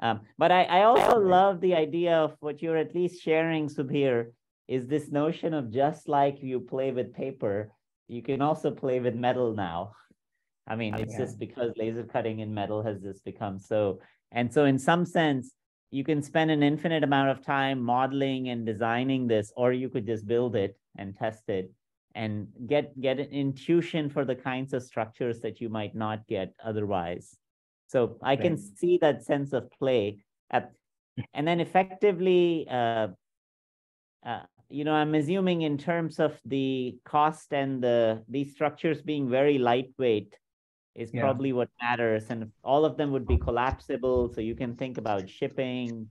Um, but I, I also love the idea of what you're at least sharing, Subir, is this notion of just like you play with paper, you can also play with metal now. I mean, it's yeah. just because laser cutting in metal has just become so. And so, in some sense, you can spend an infinite amount of time modeling and designing this, or you could just build it and test it and get get an intuition for the kinds of structures that you might not get otherwise. So I can see that sense of play. Uh, and then effectively, uh, uh, you know, I'm assuming in terms of the cost and the these structures being very lightweight, is yeah. probably what matters. And all of them would be collapsible. So you can think about shipping.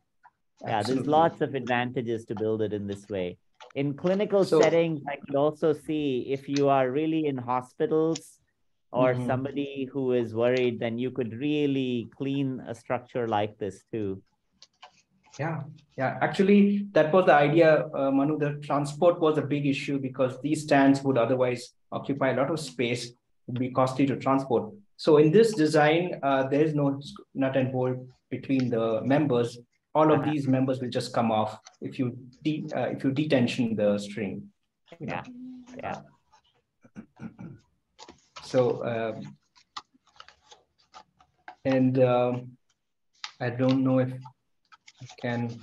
Yeah, there's lots of advantages to build it in this way. In clinical so, settings, I could also see if you are really in hospitals or mm-hmm. somebody who is worried, then you could really clean a structure like this too. Yeah, yeah. Actually, that was the idea, uh, Manu. The transport was a big issue because these stands would otherwise occupy a lot of space would be costly to transport. So in this design, uh, there is no nut and bolt between the members. All of uh-huh. these members will just come off if you de uh, if you detension the string. Yeah, yeah. <clears throat> So um, and um, I don't know if I can.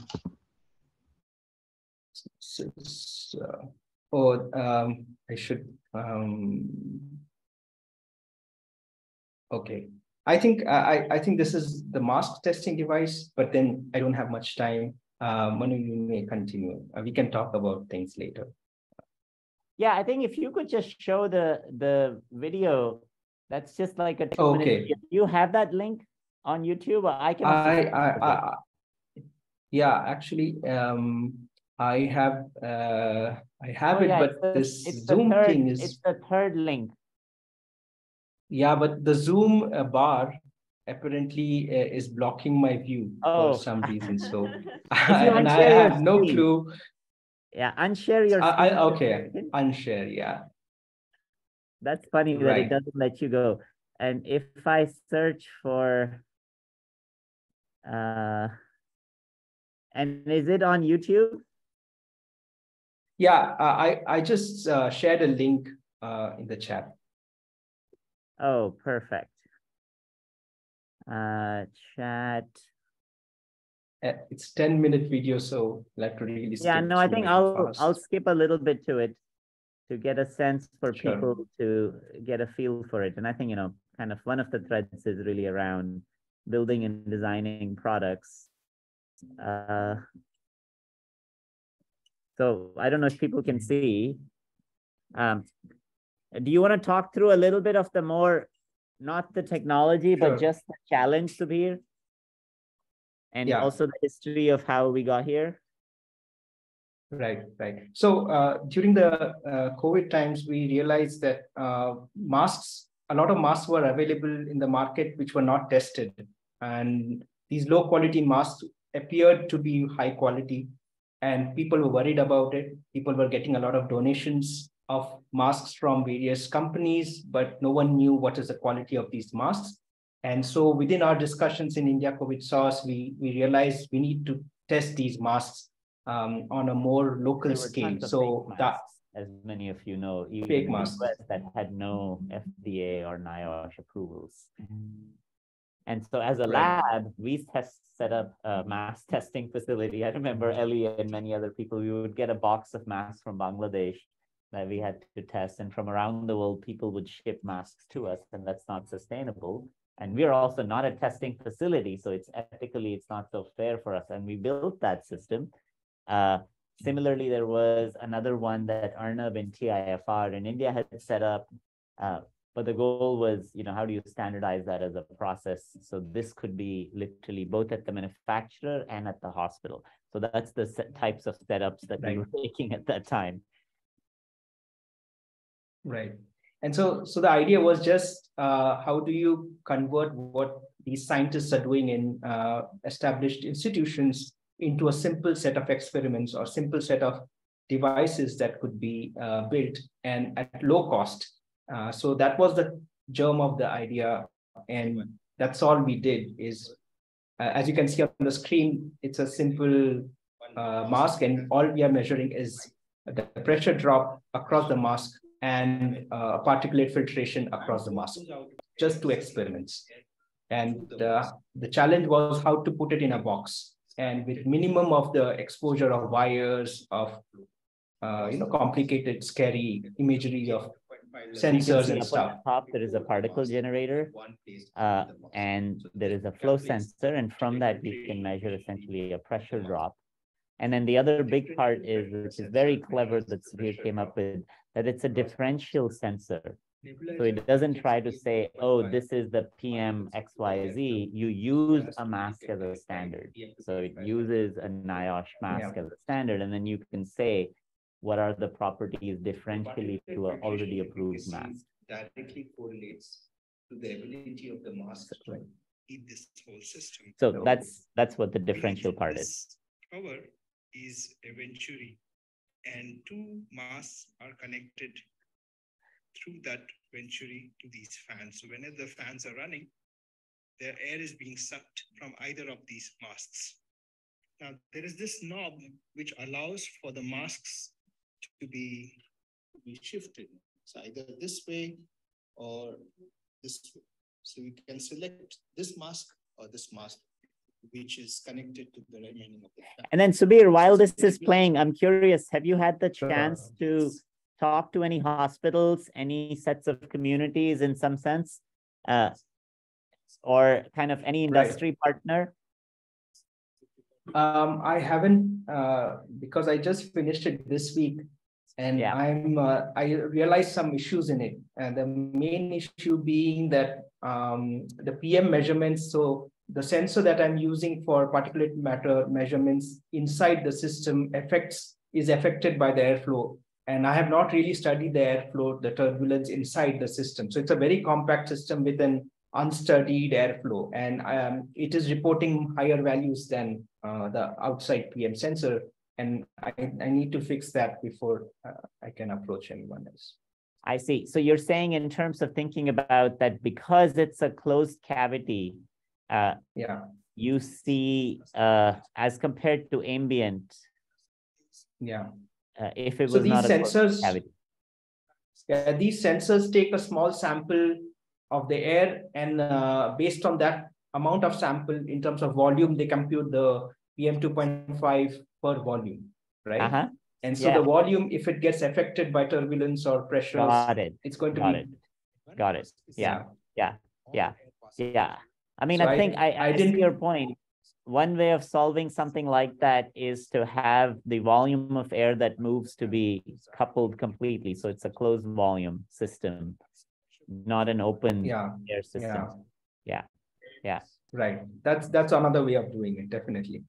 Uh, or um, I should um, Okay. I think I, I think this is the mask testing device, but then I don't have much time. Uh, Manu, you may continue. Uh, we can talk about things later. Yeah, I think if you could just show the the video, that's just like a two okay. minute. You have that link on YouTube. I can. I, I, I, yeah, actually, um, I have uh, I have oh, it, yeah, but this Zoom third, thing is it's the third link. Yeah, but the Zoom uh, bar apparently uh, is blocking my view oh. for some reason. So, <laughs> <laughs> and I have no screen. clue. Yeah, unshare your. I, I, okay, unshare. Yeah. That's funny that it doesn't let you go. And if I search for, uh, and is it on YouTube? Yeah, uh, I I just uh, shared a link uh, in the chat. Oh, perfect. Uh, chat. Uh, it's 10 minute video, so like to really Yeah, no, I think I'll fast. I'll skip a little bit to it to get a sense for sure. people to get a feel for it. And I think, you know, kind of one of the threads is really around building and designing products. Uh, so I don't know if people can see. Um, do you want to talk through a little bit of the more, not the technology, sure. but just the challenge, Subir? And yeah. also the history of how we got here? Right, right. So uh, during the uh, COVID times, we realized that uh, masks, a lot of masks were available in the market which were not tested. And these low quality masks appeared to be high quality and people were worried about it. People were getting a lot of donations of masks from various companies, but no one knew what is the quality of these masks. And so within our discussions in India COVID SOS, we, we realized we need to test these masks um, on a more local scale. So that, as many of you know, even fake masks that had no FDA or NIOSH approvals. And so as a right. lab, we test, set up a mask testing facility. I remember Ellie and many other people, we would get a box of masks from Bangladesh that we had to test. And from around the world, people would ship masks to us, and that's not sustainable. And we're also not a testing facility, so it's ethically, it's not so fair for us. And we built that system. Uh, similarly, there was another one that Arnab and TIFR in India had set up. Uh, but the goal was, you know, how do you standardize that as a process? So this could be literally both at the manufacturer and at the hospital. So that's the types of setups that right. we were <laughs> making at that time. Right. And so, so the idea was just uh, how do you convert what these scientists are doing in uh, established institutions into a simple set of experiments or simple set of devices that could be uh, built and at low cost. Uh, so that was the germ of the idea, and that's all we did. Is uh, as you can see on the screen, it's a simple uh, mask, and all we are measuring is the pressure drop across the mask and uh, particulate filtration across the mask, just two experiments. And the challenge was how to put it in a box and with minimum of the exposure of wires, of uh, you know, complicated, scary imagery of sensors and stuff. top, there is a particle generator, uh, and there is a flow sensor, and from that we can measure essentially a pressure drop. And then the other big part is, which is very clever that Subir came up with, that it's a differential sensor. So it doesn't try to say, oh, this is the PM XYZ. You use a mask as a standard. So it uses a NIOSH mask as a standard, and then you can say, what are the properties differentially to an already approved mask? Directly correlates to the ability of the mask to in this whole system. So that's that's what the differential part is. Power is a venturi and two masks are connected through that venturi to these fans. So whenever the fans are running, the air is being sucked from either of these masks. Now, there is this knob which allows for the masks to be, to be shifted. So either this way or this way. So you can select this mask or this mask which is connected to the remaining of the fan. And then Subir, while this is playing, I'm curious, have you had the chance to talk to any hospitals, any sets of communities in some sense, uh, or kind of any industry right. partner? Um, I haven't uh, because I just finished it this week, and yeah. I'm uh, I realized some issues in it, and the main issue being that um, the PM measurements. So the sensor that I'm using for particulate matter measurements inside the system affects is affected by the airflow and I have not really studied the airflow, the turbulence inside the system. So it's a very compact system with an unstudied airflow, and um, it is reporting higher values than uh, the outside PM sensor. And I, I need to fix that before uh, I can approach anyone else. I see. So you're saying in terms of thinking about that because it's a closed cavity, uh, yeah, you see uh, as compared to ambient. Yeah. Uh, if it was so these not sensors, Yeah, these sensors take a small sample of the air and uh, based on that amount of sample in terms of volume, they compute the PM 2.5 per volume, right? Uh-huh. And so yeah. the volume, if it gets affected by turbulence or pressure, Got it. it's going to Got be. It. Got it. Yeah. Yeah. Yeah. Yeah. I mean, so I think I, I, I didn't your point. One way of solving something like that is to have the volume of air that moves to be coupled completely. So it's a closed volume system, not an open yeah. air system. Yeah. yeah. Yeah. Right. That's that's another way of doing it, definitely.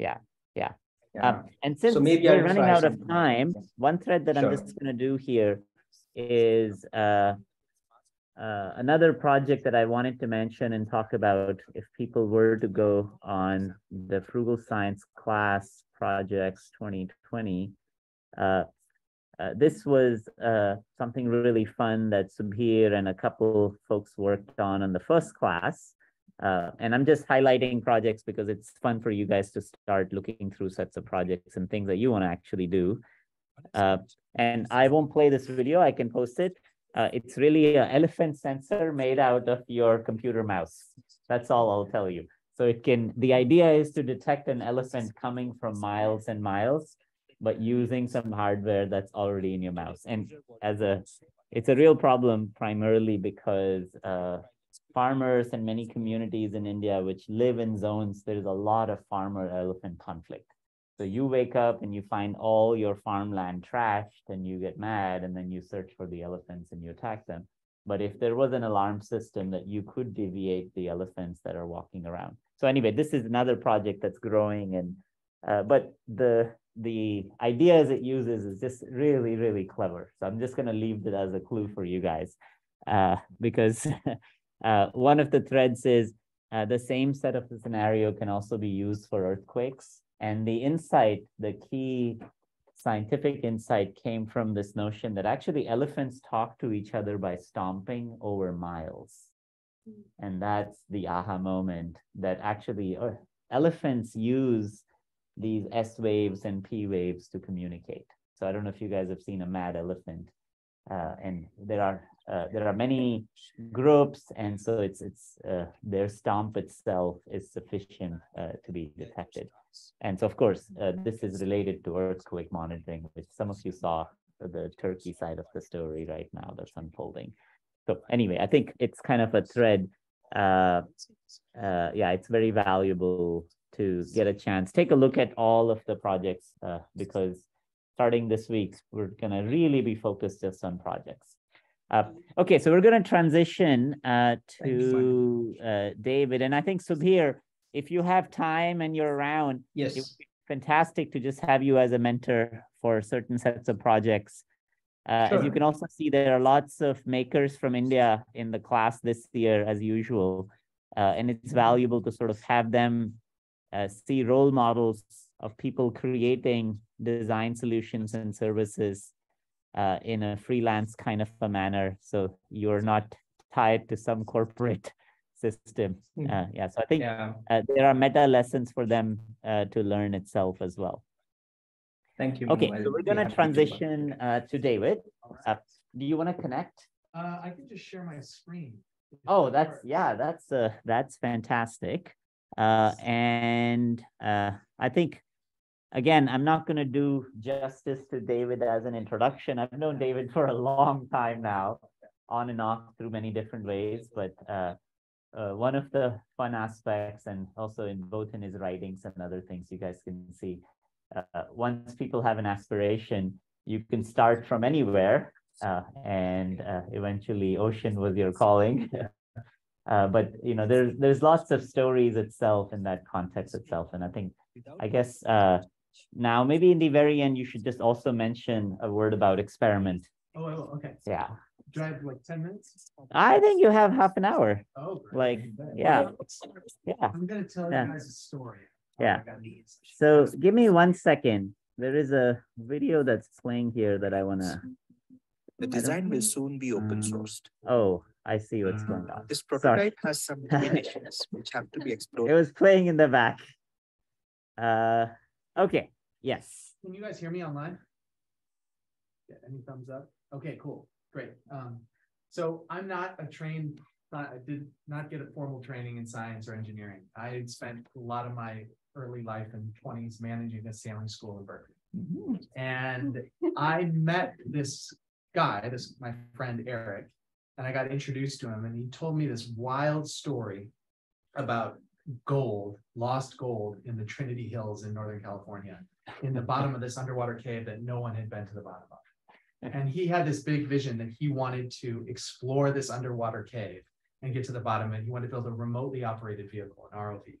Yeah. Yeah. Yeah. Um, and since so maybe we're running out of time, one thread that sure. I'm just going to do here is uh, uh, another project that I wanted to mention and talk about if people were to go on the Frugal Science class projects 2020. Uh, uh, this was uh, something really fun that Subir and a couple folks worked on in the first class. Uh, and I'm just highlighting projects because it's fun for you guys to start looking through sets of projects and things that you want to actually do. Uh, and I won't play this video, I can post it. Uh, it's really an elephant sensor made out of your computer mouse. That's all I'll tell you. So it can, the idea is to detect an elephant coming from miles and miles, but using some hardware that's already in your mouse. And as a, it's a real problem primarily because uh, farmers and many communities in India which live in zones, there's a lot of farmer elephant conflict. So you wake up and you find all your farmland trashed and you get mad and then you search for the elephants and you attack them. But if there was an alarm system that you could deviate the elephants that are walking around. So anyway, this is another project that's growing and uh, but the the ideas it uses is just really, really clever. So I'm just going to leave it as a clue for you guys uh, because <laughs> Uh, one of the threads is uh, the same set of the scenario can also be used for earthquakes. And the insight, the key scientific insight came from this notion that actually elephants talk to each other by stomping over miles. And that's the aha moment that actually uh, elephants use these S waves and P waves to communicate. So I don't know if you guys have seen a mad elephant. Uh, and there are uh, there are many groups, and so it's it's uh, their stomp itself is sufficient uh, to be detected. And so, of course, uh, this is related to earthquake monitoring, which some of you saw the Turkey side of the story right now that's unfolding. So anyway, I think it's kind of a thread. Uh, uh, yeah, it's very valuable to get a chance. Take a look at all of the projects because starting this week, we're going to really be focused just on projects. Uh, okay, so we're going to transition uh, to uh, David. And I think, Subir, if you have time and you're around, yes. it would be fantastic to just have you as a mentor for certain sets of projects. Uh, sure. As you can also see, there are lots of makers from India in the class this year, as usual. Uh, and it's valuable to sort of have them uh, see role models of people creating design solutions and services uh, in a freelance kind of a manner. So you're not tied to some corporate <laughs> system. Hmm. Uh, yeah, so I think yeah. uh, there are meta lessons for them uh, to learn itself as well. Thank you. Okay, so we're going to transition uh, to David. Uh, do you want to connect? Uh, I can just share my screen. Oh, that's yeah, that's uh, that's fantastic. Uh, and uh, I think again, I'm not going to do justice to David as an introduction. I've known David for a long time now, on and off through many different ways. But uh, uh, one of the fun aspects, and also in both in his writings and other things, you guys can see, uh, once people have an aspiration, you can start from anywhere. Uh, and uh, eventually, ocean was your calling. <laughs> Uh, but you know, there's there's lots of stories itself in that context itself, and I think, I guess, now maybe in the very end, you should just also mention a word about experiment. Oh, oh okay. Yeah. Do I have like 10 minutes? I think you have half an hour. Oh, like, yeah. Yeah. I'm going to tell yeah. you guys a story. Yeah. So give me one second. There is a video that's playing here that I want to. The design will soon be open um, sourced. Oh, I see what's going on. This prototype Sorry. has some <laughs> limitations which have to be explored. It was playing in the back. Uh, okay. Yes. Can you guys hear me online? Yeah, any thumbs up? Okay, cool. Great. Um, so I'm not a trained, I did not get a formal training in science or engineering. I spent a lot of my early life and 20s managing a sailing school in Berkeley. Mm-hmm. And I met this guy, this my friend Eric, and I got introduced to him, and he told me this wild story about gold, lost gold in the Trinity Hills in Northern California, in the bottom of this underwater cave that no one had been to the bottom of. And he had this big vision that he wanted to explore this underwater cave and get to the bottom. And he wanted to build a remotely operated vehicle, an ROV.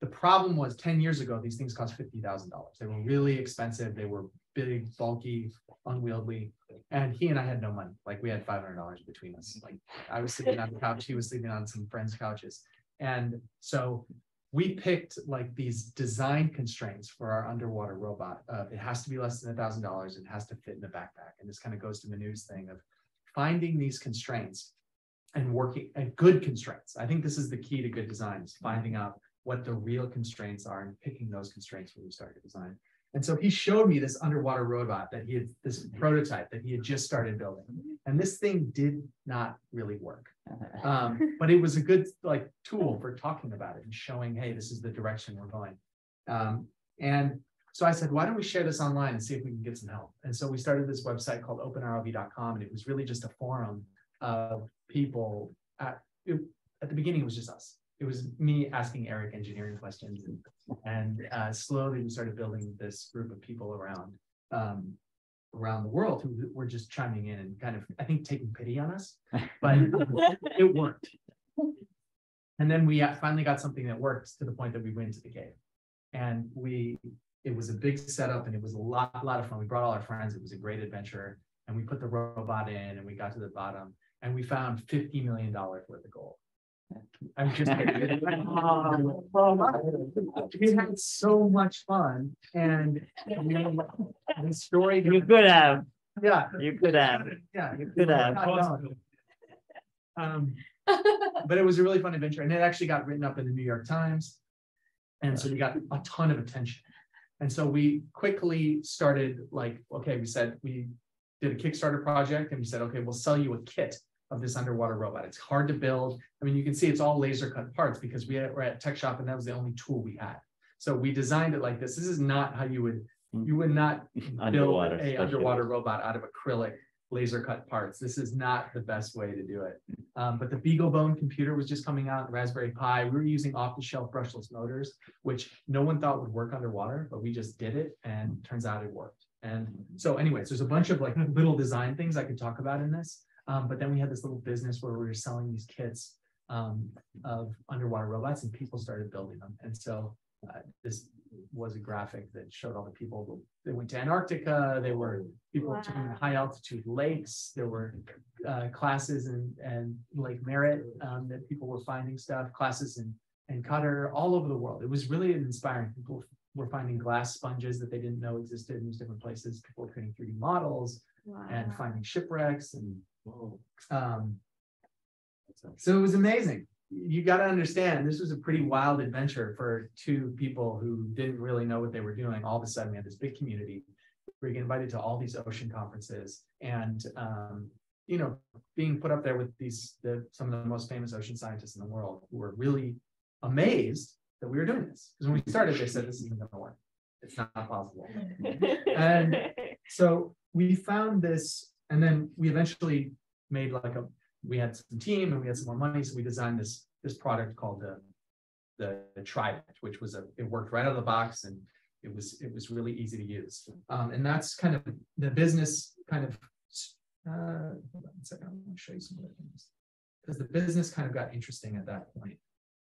The problem was 10 years ago, these things cost $50,000. They were really expensive. They were big, bulky, unwieldy. And he and I had no money. Like we had $500 between us. Like I was sleeping on the couch, he was sleeping on some friends' couches. And so we picked like these design constraints for our underwater robot. Uh, it has to be less than a thousand dollars. It has to fit in a backpack. And this kind of goes to Manu's thing of finding these constraints and working and good constraints. I think this is the key to good design is finding out what the real constraints are and picking those constraints when you start to design. And so he showed me this underwater robot that he had, this prototype that he had just started building. And this thing did not really work. Um, but it was a good like tool for talking about it and showing, hey, this is the direction we're going. Um, and so I said, why don't we share this online and see if we can get some help? And so we started this website called openrov.com, and it was really just a forum of people. At, it, at the beginning, it was just us it was me asking Eric engineering questions, and, and uh, slowly we started building this group of people around um, around the world who were just chiming in and kind of, I think, taking pity on us, but <laughs> it worked. And then we finally got something that worked to the point that we went to the cave, and we it was a big setup and it was a lot, a lot of fun. We brought all our friends. It was a great adventure, and we put the robot in and we got to the bottom and we found fifty million dollars worth of gold. I'm just <laughs> kidding. <laughs> we had so much fun, and the story. You could have. Yeah, you could have. Yeah, you could have. Um, but it was a really fun adventure, and it actually got written up in the New York Times, and so we got a ton of attention. And so we quickly started like, okay, we said we did a Kickstarter project, and we said, okay, we'll sell you a kit of this underwater robot. It's hard to build. I mean, you can see it's all laser cut parts because we were at Tech Shop and that was the only tool we had. So we designed it like this. This is not how you would you would not <laughs> build a underwater robot out of acrylic laser cut parts. This is not the best way to do it. Um, but the BeagleBone computer was just coming out, Raspberry Pi. We were using off-the-shelf brushless motors, which no one thought would work underwater, but we just did it and turns out it worked. And so anyways, there's a bunch of like little design things I could talk about in this. Um, but then we had this little business where we were selling these kits um, of underwater robots and people started building them. And so uh, this was a graphic that showed all the people that went to Antarctica. There were people wow. to high altitude lakes. There were uh, classes in, and Lake Merritt um, that people were finding stuff, classes in, and Qatar, all over the world. It was really inspiring. People were finding glass sponges that they didn't know existed in these different places. People were creating 3D models wow. and finding shipwrecks and um, so it was amazing. You got to understand, this was a pretty wild adventure for two people who didn't really know what they were doing. All of a sudden, we had this big community. We were getting invited to all these ocean conferences, and um, you know, being put up there with these the, some of the most famous ocean scientists in the world who were really amazed that we were doing this. Because when we started, they said this isn't going to work. It's not possible. <laughs> and so we found this and then we eventually made like a, we had some team and we had some more money. So we designed this, this product called the, the, the Trident, which was a, it worked right out of the box and it was, it was really easy to use. Um, and that's kind of the business kind of, uh, I'm gonna show you some other things. Because the business kind of got interesting at that point.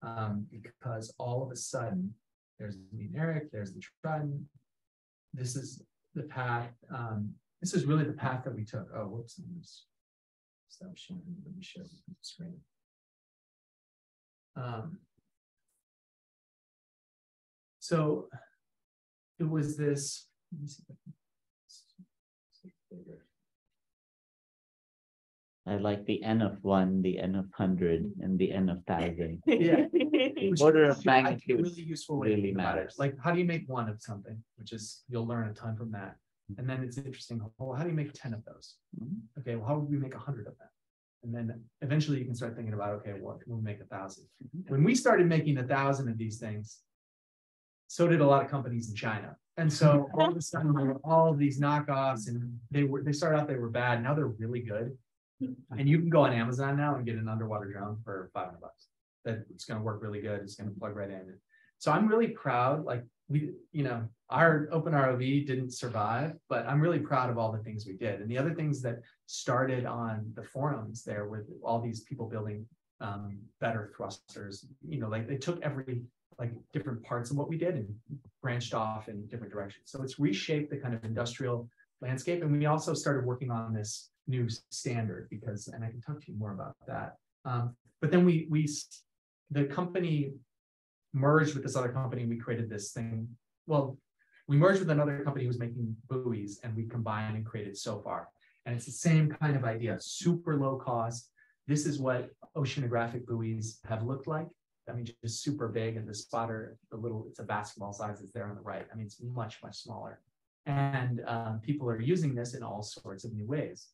Um, because all of a sudden, there's me and Eric, there's the Trident, this is the path. Um, this is really the path that we took. Oh, whoops. Stop sharing. Let me share the screen. Um, so it was this. I like the n of one, the n of hundred, and the n of thousand. <laughs> yeah. <laughs> Order of magnitude really useful really matters. Like, how do you make one of something? Which is you'll learn a ton from that. And then it's interesting. Well, how do you make ten of those? Mm -hmm. Okay, well, how would we make a hundred of them? And then eventually you can start thinking about, okay, what can we make a 1000 mm -hmm. When we started making a thousand of these things, so did a lot of companies in China. And so <laughs> all of a sudden there were all of these knockoffs and they were they started out they were bad. Now they're really good. And you can go on Amazon now and get an underwater drone for 500 bucks. That it's going to work really good. It's going to plug right in. So I'm really proud. Like we, you know, our OpenROV didn't survive, but I'm really proud of all the things we did. And the other things that started on the forums there with all these people building um, better thrusters, you know, like they took every like different parts of what we did and branched off in different directions. So it's reshaped the kind of industrial landscape. And we also started working on this new standard because, and I can talk to you more about that. Um, but then we, we, the company merged with this other company. We created this thing. Well, we merged with another company who was making buoys and we combined and created Sofar. And it's the same kind of idea, super low cost. This is what oceanographic buoys have looked like. I mean, just super big and the spotter, the little, it's a basketball size is there on the right. I mean, it's much, much smaller. And um, people are using this in all sorts of new ways.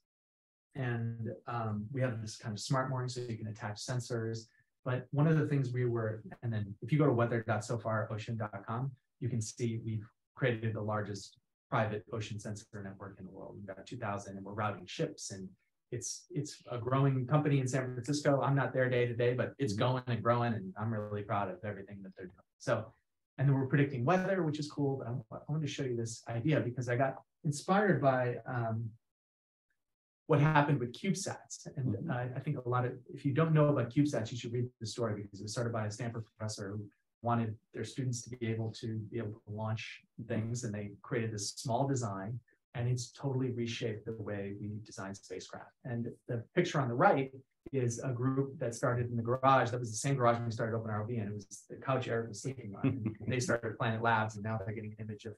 And um, we have this kind of smart mooring so you can attach sensors. But one of the things we were, and then if you go to weather.sofarocean.com, you can see we've created the largest private ocean sensor network in the world. We've got 2000 and we're routing ships and it's it's a growing company in San Francisco. I'm not there day to day, but it's mm-hmm. going and growing and I'm really proud of everything that they're doing. So, and then we're predicting weather, which is cool. But I, I wanted to show you this idea because I got inspired by um, what happened with CubeSats. And uh, I think a lot of, if you don't know about CubeSats, you should read the story because it was started by a Stanford professor who wanted their students to be able to be able to launch things. And they created this small design and it's totally reshaped the way we design spacecraft. And the picture on the right is a group that started in the garage. That was the same garage we started OpenROV, and it was the couch Eric was sleeping on. And <laughs> they started Planet Labs, and now they're getting an image of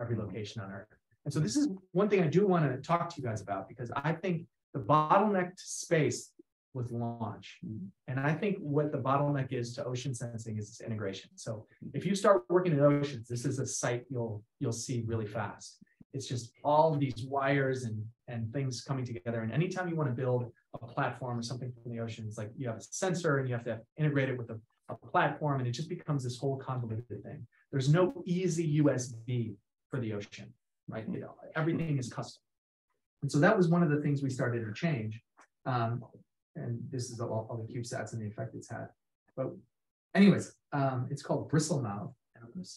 every location on Earth. And so this is one thing I do want to talk to you guys about because I think the bottlenecked space was launch. Mm-hmm. And I think what the bottleneck is to ocean sensing is integration. So if you start working in oceans, this is a site you'll you'll see really fast. It's just all these wires and and things coming together. And anytime you want to build a platform or something from the oceans, like you have a sensor and you have to integrate it with a, a platform, and it just becomes this whole convoluted thing. There's no easy USB for the ocean right? You know, everything is custom. And so that was one of the things we started to change. Um, and this is all, all the CubeSats and the effect it's had. But anyways, um, it's called Bristlemouth. And I'm going to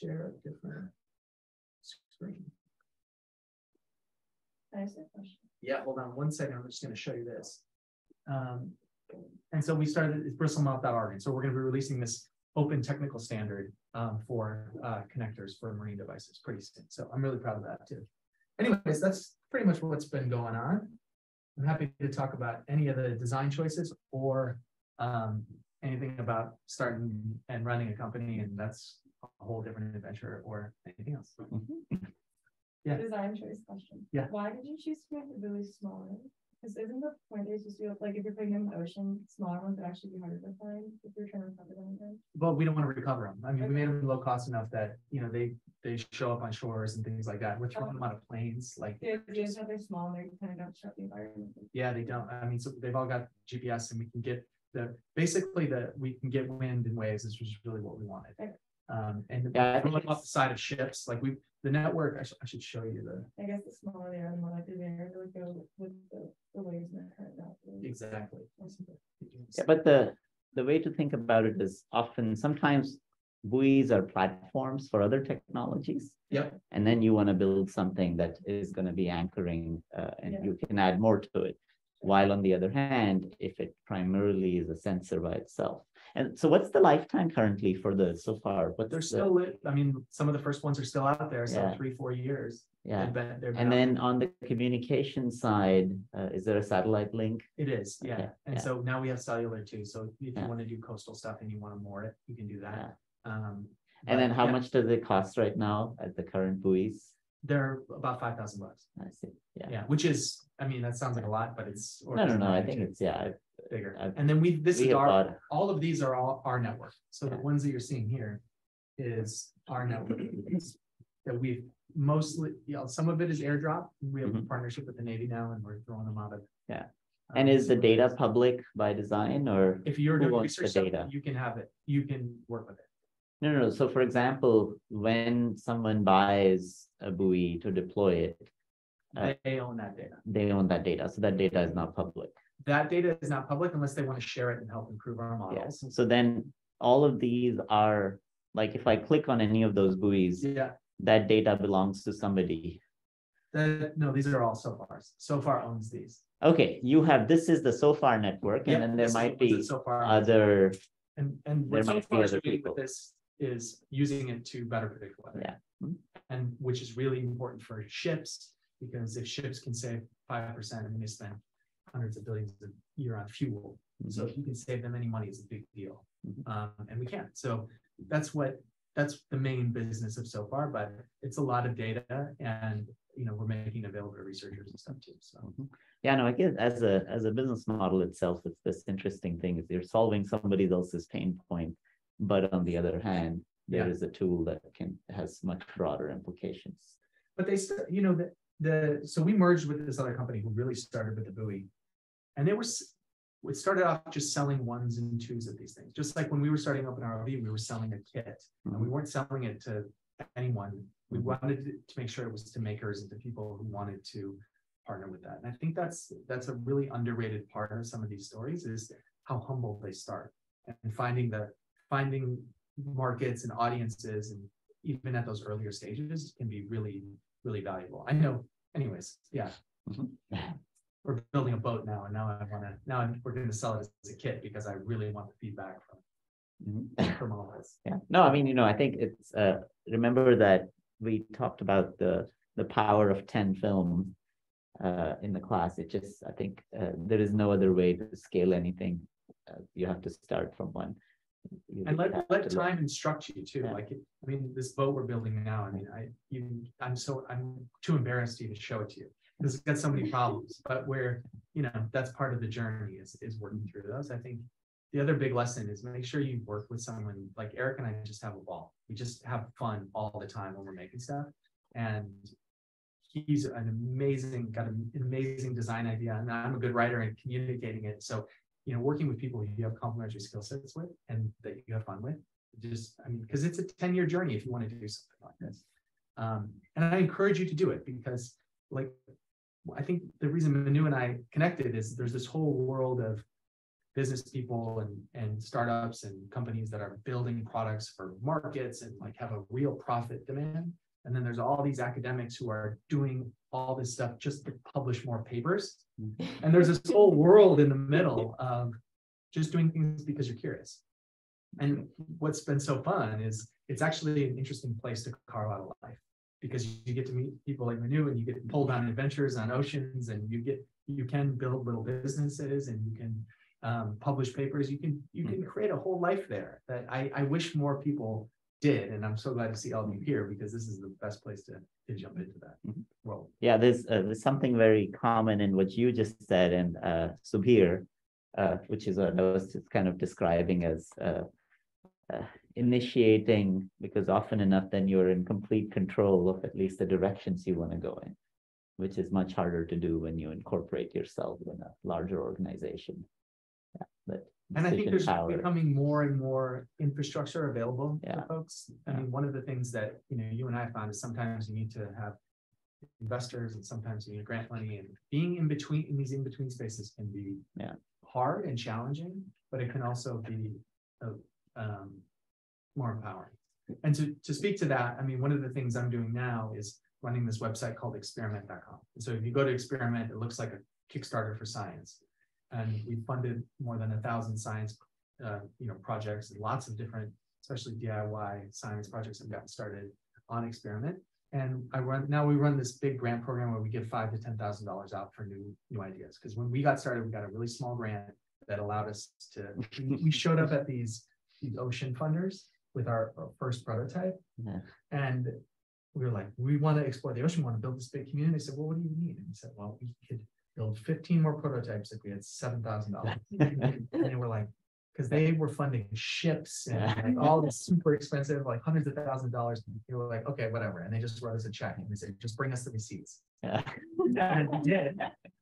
share a different screen. Yeah, hold on one second. I'm just going to show you this. Um, and so we started it's bristlemouth.org. And so we're going to be releasing this open technical standard um, for uh, connectors for marine devices pretty soon. So I'm really proud of that too. Anyways, that's pretty much what's been going on. I'm happy to talk about any of the design choices or um, anything about starting and running a company, and that's a whole different adventure or anything else. <laughs> yeah. Design choice question. Yeah. Why did you choose to make the really smaller? Because isn't the point is just to like if you're putting them in the ocean, smaller ones would actually be harder to find if you're trying to recover them again? Well, we don't want to recover them. I mean, we made them low cost enough that you know they they show up on shores and things like that. We're throwing them out of planes, like yeah, just how they're small and they kind of don't disrupt the environment. Yeah, they don't. I mean, so they've all got GPS and we can get the basically the we can get wind and waves, which is really what we wanted. Okay. Um, and yeah, throwing off the side of ships, like we the network. I, sh I should show you the. I guess the smaller they are, the more likely they are to go with the, the waves and the current. Exactly. Yeah, but the the way to think about it is often sometimes buoys are platforms for other technologies. Yep. And then you want to build something that is going to be anchoring, uh, and yeah. you can add more to it. While on the other hand, if it primarily is a sensor by itself, And so what's the lifetime currently for the Sofar? What's They're the- still lit. I mean, some of the first ones are still out there, so Yeah. three, four years. Yeah. They've been- they've And then on the communication side, uh, is there a satellite link? It is, yeah. Okay, And yeah. so now we have cellular too. So if you want to do coastal stuff and you want to moor it, you can do that. Um. And then how yeah, much does it cost right now at the current buoys? They're about five thousand bucks. I see, yeah. Yeah, which is, I mean, that sounds like a lot, but it's. No, no, no, I think it's, yeah. Bigger. I've- And then we, this we is our, bought- all of these are all our network. So the ones that you're seeing here is our network. <clears throat> That we've mostly, you know, some of it is airdrop. We have a Mm-hmm. partnership with the Navy now and we're throwing them out of. Yeah. And is the data public by design or? If you're doing research, stuff, data? you can have it, you can work with it. No, no, no. So for example, when someone buys a buoy to deploy it, uh, They own that data. they own that data. So that data is not public. That data is not public unless they want to share it and help improve our models. Yes. So then all of these are, like, if I click on any of those buoys, Yeah, that data belongs to somebody. the, no, these are all Sofar. So far owns these. Okay, you have, this is the SOFAR network, Yeah, and then there might be SOFAR owns. other, And, and There what Sofar is doing people. with this is using it to better predict weather. Yeah. And which is really important for ships, because if ships can save five percent, mean, they spend hundreds of billions a year on fuel. So if you can save them any money, it's a big deal. Mhm. Um, and we can't. So that's what, that's the main business of Sofar, but it's a lot of data and, you know, we're making available to researchers and stuff too, so. yeah, no, I guess as a, as a business model itself, it's this interesting thing is you're solving somebody else's pain point. But on the other hand, there Yeah. is a tool that can, has much broader implications. But they, st- you know, the, the, so we merged with this other company who really started with the buoy. And they were, s- it started off just selling ones and twos of these things, just like when we were starting up OpenROV, we were selling a kit. And mm-hmm. we weren't selling it to anyone. We wanted to to make sure it was to makers and to people who wanted to partner with that. And I think that's, that's a really underrated part of some of these stories is how humble they start. And finding the, finding markets and audiences and even at those earlier stages can be really, really valuable. I know, anyways, yeah. We're building a boat now and now I wanna, now I'm- we're gonna sell it as a kit because I really want the feedback from, from all this. Yeah, no, I mean, you know, I think it's, uh, remember that we talked about the, the power of ten film. Uh, in the class, it just, I think, uh, there is no other way to scale anything. Uh, you have to start from one. You And let, let time instruct you too, like, it- I mean, this boat we're building now, I mean, I, you, I'm so, I'm too embarrassed to even show it to you. Because it's got so many problems, but where, you know, that's part of the journey is, is working through those, I think. The other big lesson is make sure you work with someone, like Eric and I just have a ball, we just have fun all the time when we're making stuff. And he's an amazing, got an amazing design idea, and I'm a good writer and communicating it, so you know, working with people you have complementary skill sets with and that you have fun with. Just, I mean, because it's a 10-year journey if you want to do something like this. Um, and I encourage you to do it because like I think the reason Manu and I connected is there's this whole world of business people and and startups and companies that are building products for markets and like have a real profit demand. And then there's all these academics who are doing all this stuff just to publish more papers. And there's this whole world in the middle of just doing things because you're curious. And what's been so fun is it's actually an interesting place to carve out a life because you get to meet people like Manu and you get pulled on adventures on oceans and you get you can build little businesses and you can um, publish papers. You can you can create a whole life there that I, I wish more people did. And I'm so glad to see all of you here because this is the best place to, to jump into that world. Yeah, there's, uh, there's something very common in what you just said and, uh, Subir, uh, which is what I was just kind of describing as, uh, uh, initiating, because often enough, then you're in complete control of at least the directions you want to go in, which is much harder to do when you incorporate yourself in a larger organization. Yeah, but And I think there's power. becoming more and more infrastructure available Yeah. for folks. I mean, one of the things that, you know, you and I found is sometimes you need to have investors and sometimes you need grant money and being in between, in these in-between spaces can be Yeah. hard and challenging, but it can also be uh, um, more empowering. And to, to speak to that, I mean, one of the things I'm doing now is running this website called experiment.com. And so if you go to experiment, it looks like a Kickstarter for science. And we funded more than a thousand science uh, you know, projects and lots of different, especially DIY science projects have gotten started on experiment. And I run now we run this big grant program where we give five to ten thousand dollars out for new new ideas. Because when we got started, we got a really small grant that allowed us to. we showed up at these these ocean funders with our, our first prototype, yeah. and we were like, we want to explore the ocean, we want to build this big community. I said, well, what do you need? And he said, well, we could build 15 more prototypes if we had $7,000. and they were like, because they were funding ships and like all this super expensive, like hundreds of thousands of dollars. They were like, okay, whatever. And they just wrote us a check and they said, just bring us the receipts. Yeah. and we did.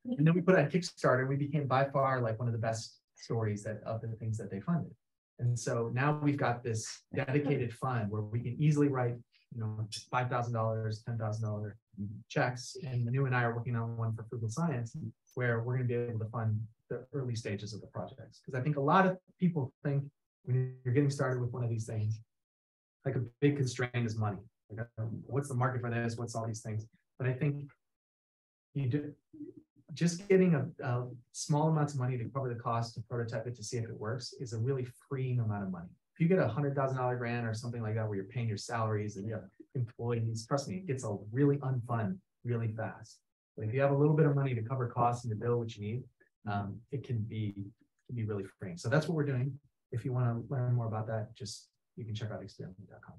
And then we put on Kickstarter. and We became by far like one of the best stories that of the things that they funded. And so now we've got this dedicated fund where we can easily write, you know, five thousand dollars, ten thousand dollar checks. And Manu and I are working on one for frugal science where we're going to be able to fund the early stages of the projects. Because I think a lot of people think when you're getting started with one of these things, like a big constraint is money. Like, what's the market for this? What's all these things? But I think you do just getting a, a, small amounts of money to cover the cost to prototype it to see if it works is a really freeing amount of money. If you get a hundred thousand dollar grant or something like that where you're paying your salaries and your employees, trust me, it gets a really unfun really fast. But if you have a little bit of money to cover costs and to build what you need, um, it can be can be really freeing. So that's what we're doing. If you want to learn more about that, just you can check out experiment.com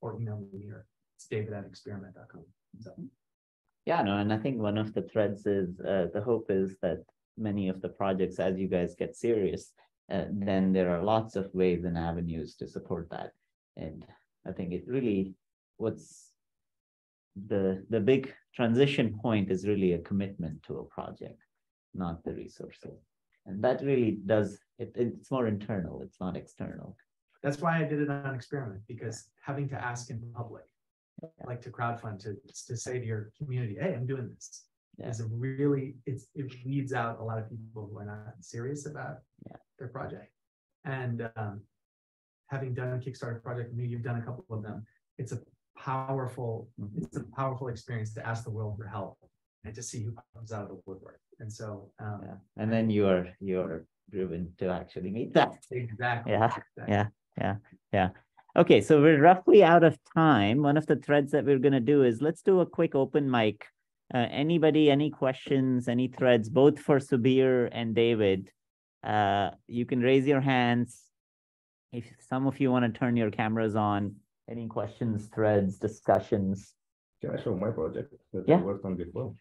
or email me or it's david at experiment.com. So. Yeah, no, and I think one of the threads is uh, the hope is that many of the projects, as you guys get serious, uh, then there are lots of ways and avenues to support that. And I think it really, what's the the big transition point is really a commitment to a project, not the resources. And that really does it, it's more internal, it's not external. That's why I did it on experiment, because having to ask in public like to crowdfund to to say to your community, hey, I'm doing this. Yeah. Is a really it's it weeds out a lot of people who are not serious about yeah. their project. And um, having done a Kickstarter project, you've done a couple of them. It's a powerful, mm-hmm. it's a powerful experience to ask the world for help and to see who comes out of the woodwork. And so, um, yeah. and then you're you're driven to actually meet that. Exactly. Yeah. Exactly. Yeah. Yeah. Yeah. Okay, so we're roughly out of time. One of the threads that we're going to do is let's do a quick open mic. Uh, anybody, any questions, any threads, both for Subir and David, uh, you can raise your hands. If some of you want to turn your cameras on, any questions, threads, discussions? Can I show my project that yeah. I worked on before?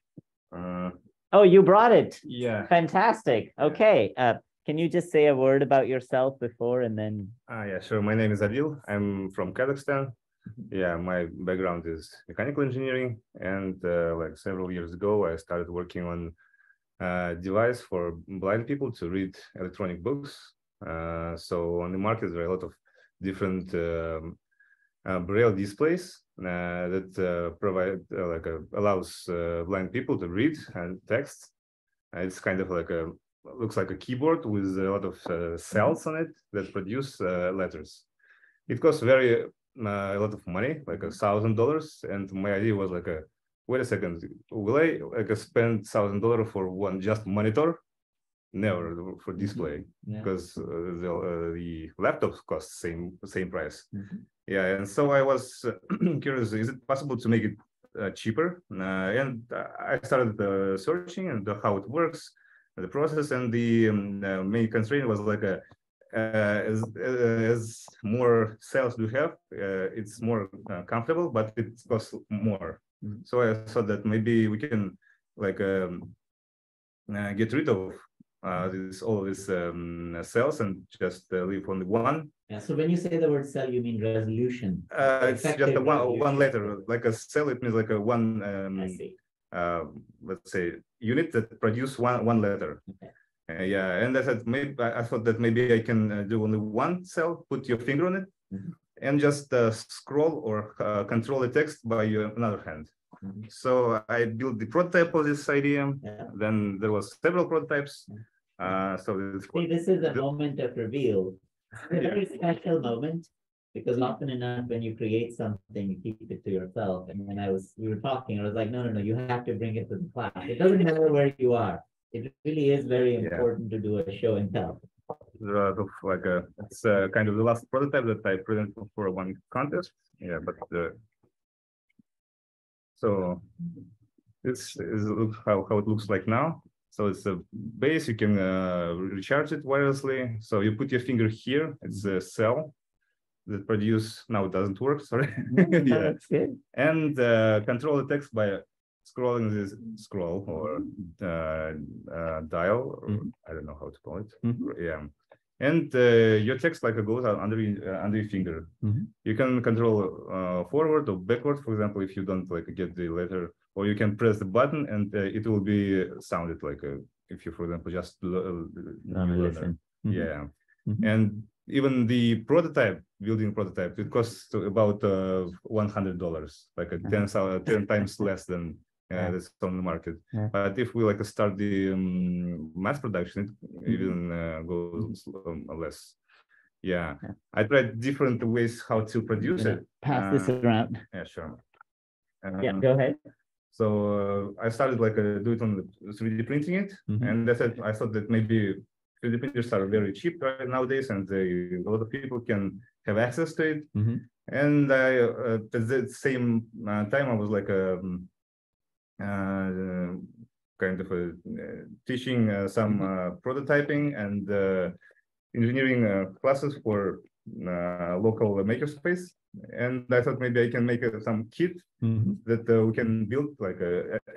Uh, oh, you brought it. Yeah. Fantastic. Okay. Uh, can you just say a word about yourself before and then? Ah, yeah, sure. My name is Adil. I'm from Kazakhstan. Yeah, my background is mechanical engineering. And uh, like several years ago, I started working on a device for blind people to read electronic books. Uh, so on the market, there are a lot of different um, uh, braille displays uh, that uh, provide uh, like a, allows blind people to read and text. it's kind of like a looks like a keyboard with a lot of cells on it that produce letters. It costs very a lot of money, like a thousand dollars. And my idea was like a wait a second, will I like spend thousand dollar for one just monitor? Never for display yeah. because uh, the uh, the laptops cost same same price. Mm -hmm. Yeah, and so I was <clears throat> curious: is it possible to make it uh, cheaper? and I started searching and how it works the process and the um, uh, main constraint was like a uh, as, uh, as more cells you have, uh, it's more uh, comfortable, but it costs more. Mm -hmm. So I thought that maybe we can like um, uh, get rid of this all these um, cells and just leave only one. Yeah. So when you say the word cell, you mean resolution? it's just a one one letter, like a cell. It means like a one. Um, I see uh, let's say unit that produce one one letter. Okay. Uh, yeah, and I said maybe I thought that maybe I can uh, do only one cell, put your finger on it, mm -hmm. and just uh, scroll or uh, control the text by your another hand. Mm -hmm. So I built the prototype of this idea. Yeah. Then there was several prototypes. Uh, so this, See, this is a moment of reveal. It's a very special moment because often enough when you create something you keep it to yourself and when i was we were talking i was like no no no you have to bring it to the class it doesn't matter where you are it really is very important yeah. to do a show and tell of like a it's a kind of the last prototype that I presented for one contest. Yeah, but uh, so this is how, how it looks like now. So it's a base, you can uh, recharge it wirelessly. So you put your finger here, it's a cell that produce, now it doesn't work, sorry. <laughs> yeah. And uh, control the text by scrolling this scroll or uh, uh, dial, or mm -hmm. I don't know how to call it. Mm -hmm. Yeah. And uh, your text like goes under uh, under your finger. Mm -hmm. You can control uh, forward or backward, for example, if you don't like get the letter, or you can press the button and uh, it will be sounded like a, if you, for example, just listen. Yeah. And even the prototype building prototype it costs about uh, 100 dollars like a 10, 10 times less than uh, that's on the market. Yeah. But if we like start the um, mass production, it mm-hmm. even uh, goes um, less. Yeah. yeah. I tried different ways how to produce it. Pass uh, this around. Yeah, sure. yeah, go ahead. So uh, I started like uh, do it on the 3D printing it, mm -hmm. and I said I thought that maybe 3D printers are very cheap right nowadays, and they, a lot of people can have access to it. Mm -hmm. And I uh, at the same time I was like um, uh, kind of a, uh, teaching uh, some mm-hmm. prototyping and engineering classes for local makerspace. And I thought maybe I can make some kit mm -hmm. that we can build, like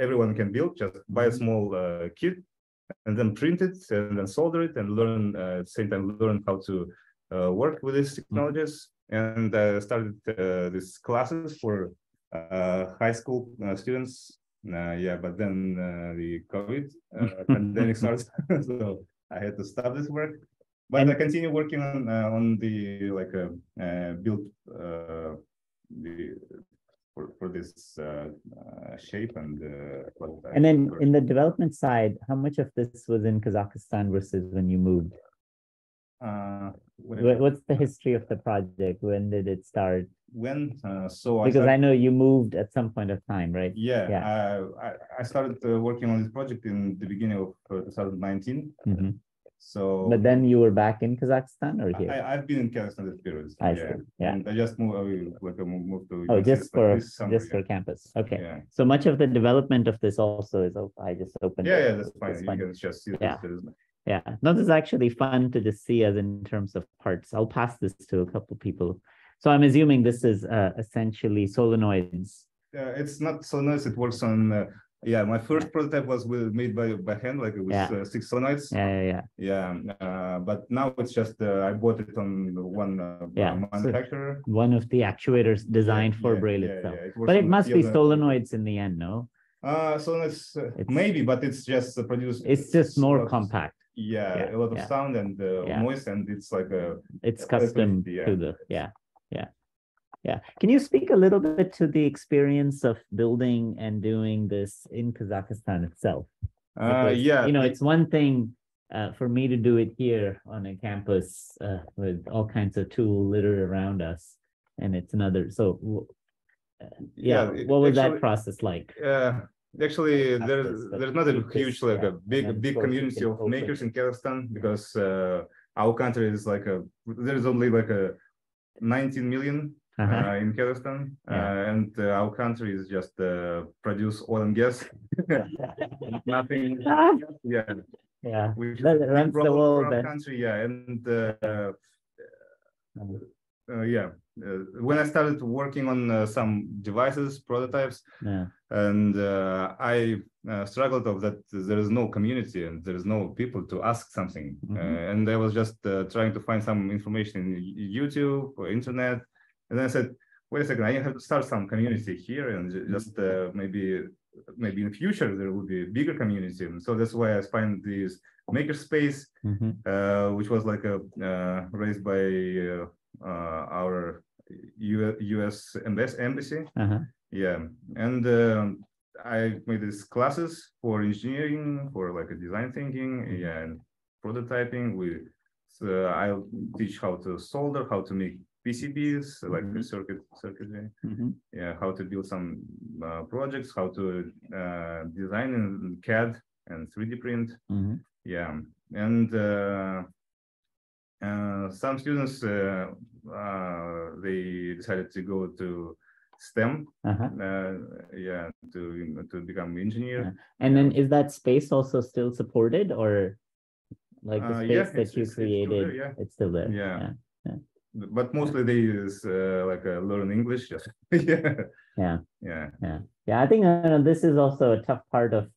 everyone can build, just buy a mm-hmm. small kit and then print it and then solder it and learn uh, at the same time learn how to uh, work with these mm-hmm. technologies and I uh, started these classes for high school students uh, yeah, but then uh, the COVID uh, <laughs> pandemic starts, <laughs> so I had to stop this work. But and I continue working on on the like build the for, for this uh, uh, shape and uh, and then in the development side how much of this was in kazakhstan versus when you moved? What's the history of the project? When did it start when uh, so because I, started, I, know you moved at some point of time right yeah, yeah. I, I started uh, working on this project in the beginning of uh, 2019 mm -hmm. so but then you were back in kazakhstan or here I, have been in kazakhstan this period I yeah. see. yeah and i just moved like I moved to oh just for just for campus okay yeah. so much of the development of this also is i just opened yeah yeah that's fine you can just see yeah. yeah no this is actually fun to just see as in terms of parts i'll pass this to a couple people so I'm assuming this is uh, essentially solenoids. Yeah, it's not solenoids. It works on. Uh, yeah, my first prototype was with, made by by hand, like with yeah. uh, six solenoids. Yeah, yeah, yeah. Yeah, uh, but now it's just uh, I bought it on one uh, yeah. manufacturer. So one of the actuators designed yeah, for yeah, Braille itself. It but it must be solenoids in the end, no? Uh, solenoids maybe, but it's just produced. It's just more compact. Yeah, a lot of sound and noise, and it's like a. It's custom to the yeah yeah. Yeah. Can you speak a little bit to the experience of building and doing this in kazakhstan itself? Uh, yeah. you know it's one thing uh, for me to do it here on a campus uh, with all kinds of tools littered around us and it's another so uh, yeah, yeah, what was actually, that process like? yeah actually there's there's not a huge like yeah. a big big community of makers in kazakhstan because uh, our country is like a there's only like a 19 million uh -huh. uh, in Kazakhstan, yeah. uh, and uh, our country is just uh, produce oil and gas, <laughs> nothing. <laughs> Yeah, yeah. We runs the world. Country, yeah, and uh, yeah. when I started working on some devices, prototypes, yeah. and I struggled of that there is no community and there is no people to ask something, mm -hmm. and I was just trying to find some information in YouTube or internet and then I said, wait a second, I have to start some community here and just uh, maybe maybe in the future there will be a bigger community. And so that's why I find this makerspace, mm -hmm. uh, which was like a uh, raised by uh, uh, our US embassy. Uh -huh. Yeah, and um, I made these classes for engineering, for like a design thinking, yeah, and prototyping. We so I'll teach how to solder, how to make PCBs, like mm -hmm. circuit circuitry. Mm -hmm. Yeah, how to build some uh, projects, how to uh, design in CAD and 3D print. Mm -hmm. Yeah, and uh, uh, some students uh, uh, they decided to go to STEM, uh-huh. uh, yeah, to to become engineer. Yeah. And then is that space also still supported, or like the space yeah, that you it's, created? It's still, there, yeah. it's still there. Yeah. yeah. But mostly they use like learn English. <laughs> Yeah. Yeah. Yeah. Yeah. Yeah. I think this is also a tough part of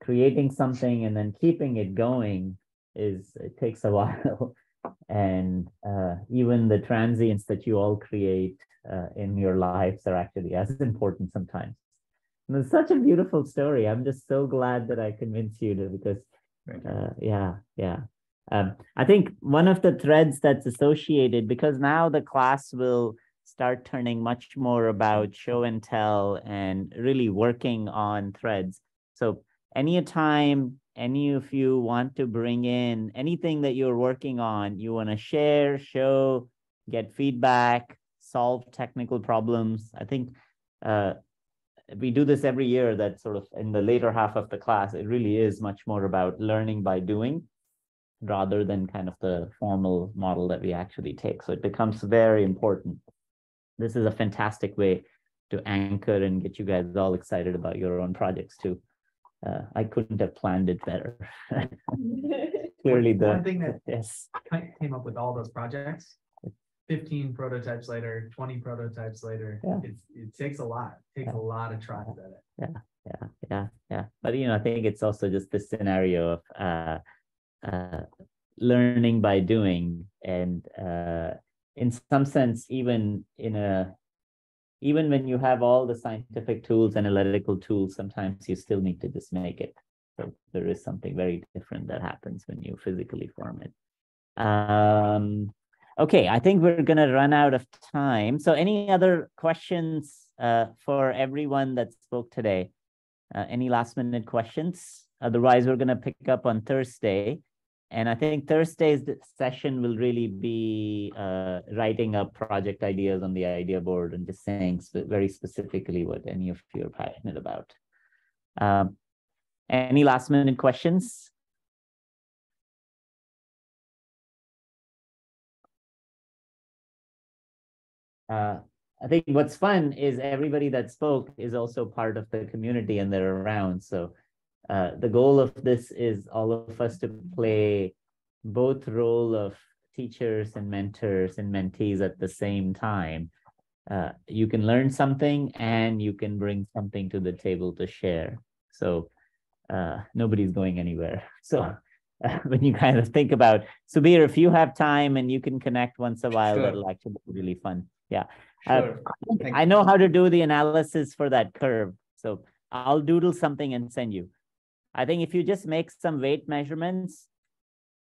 creating something and then keeping it going is it takes a <laughs> while. And uh, even the transients that you all create uh, in your lives are actually as important sometimes. And it's such a beautiful story. I'm just so glad that i convinced you to because uh, yeah yeah. Um, i think one of the threads that's associated because now the class will start turning much more about show and tell and really working on threads. So anytime any of you want to bring in anything that you're working on, you want to share, show, get feedback, solve technical problems. I think uh, we do this every year that sort of in the later half of the class, it really is much more about learning by doing rather than kind of the formal model that we actually take. So it becomes very important. This is a fantastic way to anchor and get you guys all excited about your own projects too uh, I couldn't have planned it better. <laughs> <laughs> Clearly, the one thing that yes came up with all those projects. 15 prototypes later, 20 prototypes later, yeah. it, it takes a lot. It takes yeah. a lot of tries at it. Yeah, yeah, yeah, yeah. But you know, I think it's also just this scenario of uh, uh, learning by doing, and uh, in some sense, even in a even when you have all the scientific tools, analytical tools, sometimes you still need to just make it. So there is something very different that happens when you physically form it. Um, okay, I think we're going to run out of time. So any other questions uh, for everyone that spoke today? Uh, any last minute questions? Otherwise, we're going to pick up on Thursday. And I think Thursday's session will really be uh, writing up project ideas on the idea board and just saying very specifically what any of you are passionate about. Um, any last minute questions? Uh, I think what's fun is everybody that spoke is also part of the community and they're around. So uh, the goal of this is all of us to play both role of teachers and mentors and mentees at the same time. Uh, you can learn something and you can bring something to the table to share. So uh, nobody's going anywhere. <laughs> So uh, when you kind of think about Subir, if you have time and you can connect once a while, sure. that'll actually be really fun. Yeah. Uh, sure. I know how to do the analysis for that curve. So I'll doodle something and send you. I think if you just make some weight measurements,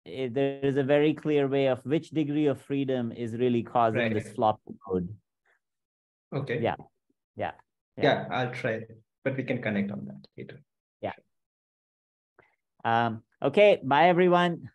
it, there is a very clear way of which degree of freedom is really causing right. this flop code. Okay. Yeah. yeah. Yeah. Yeah, I'll try but we can connect on that later. Yeah. Um, okay. Bye, everyone.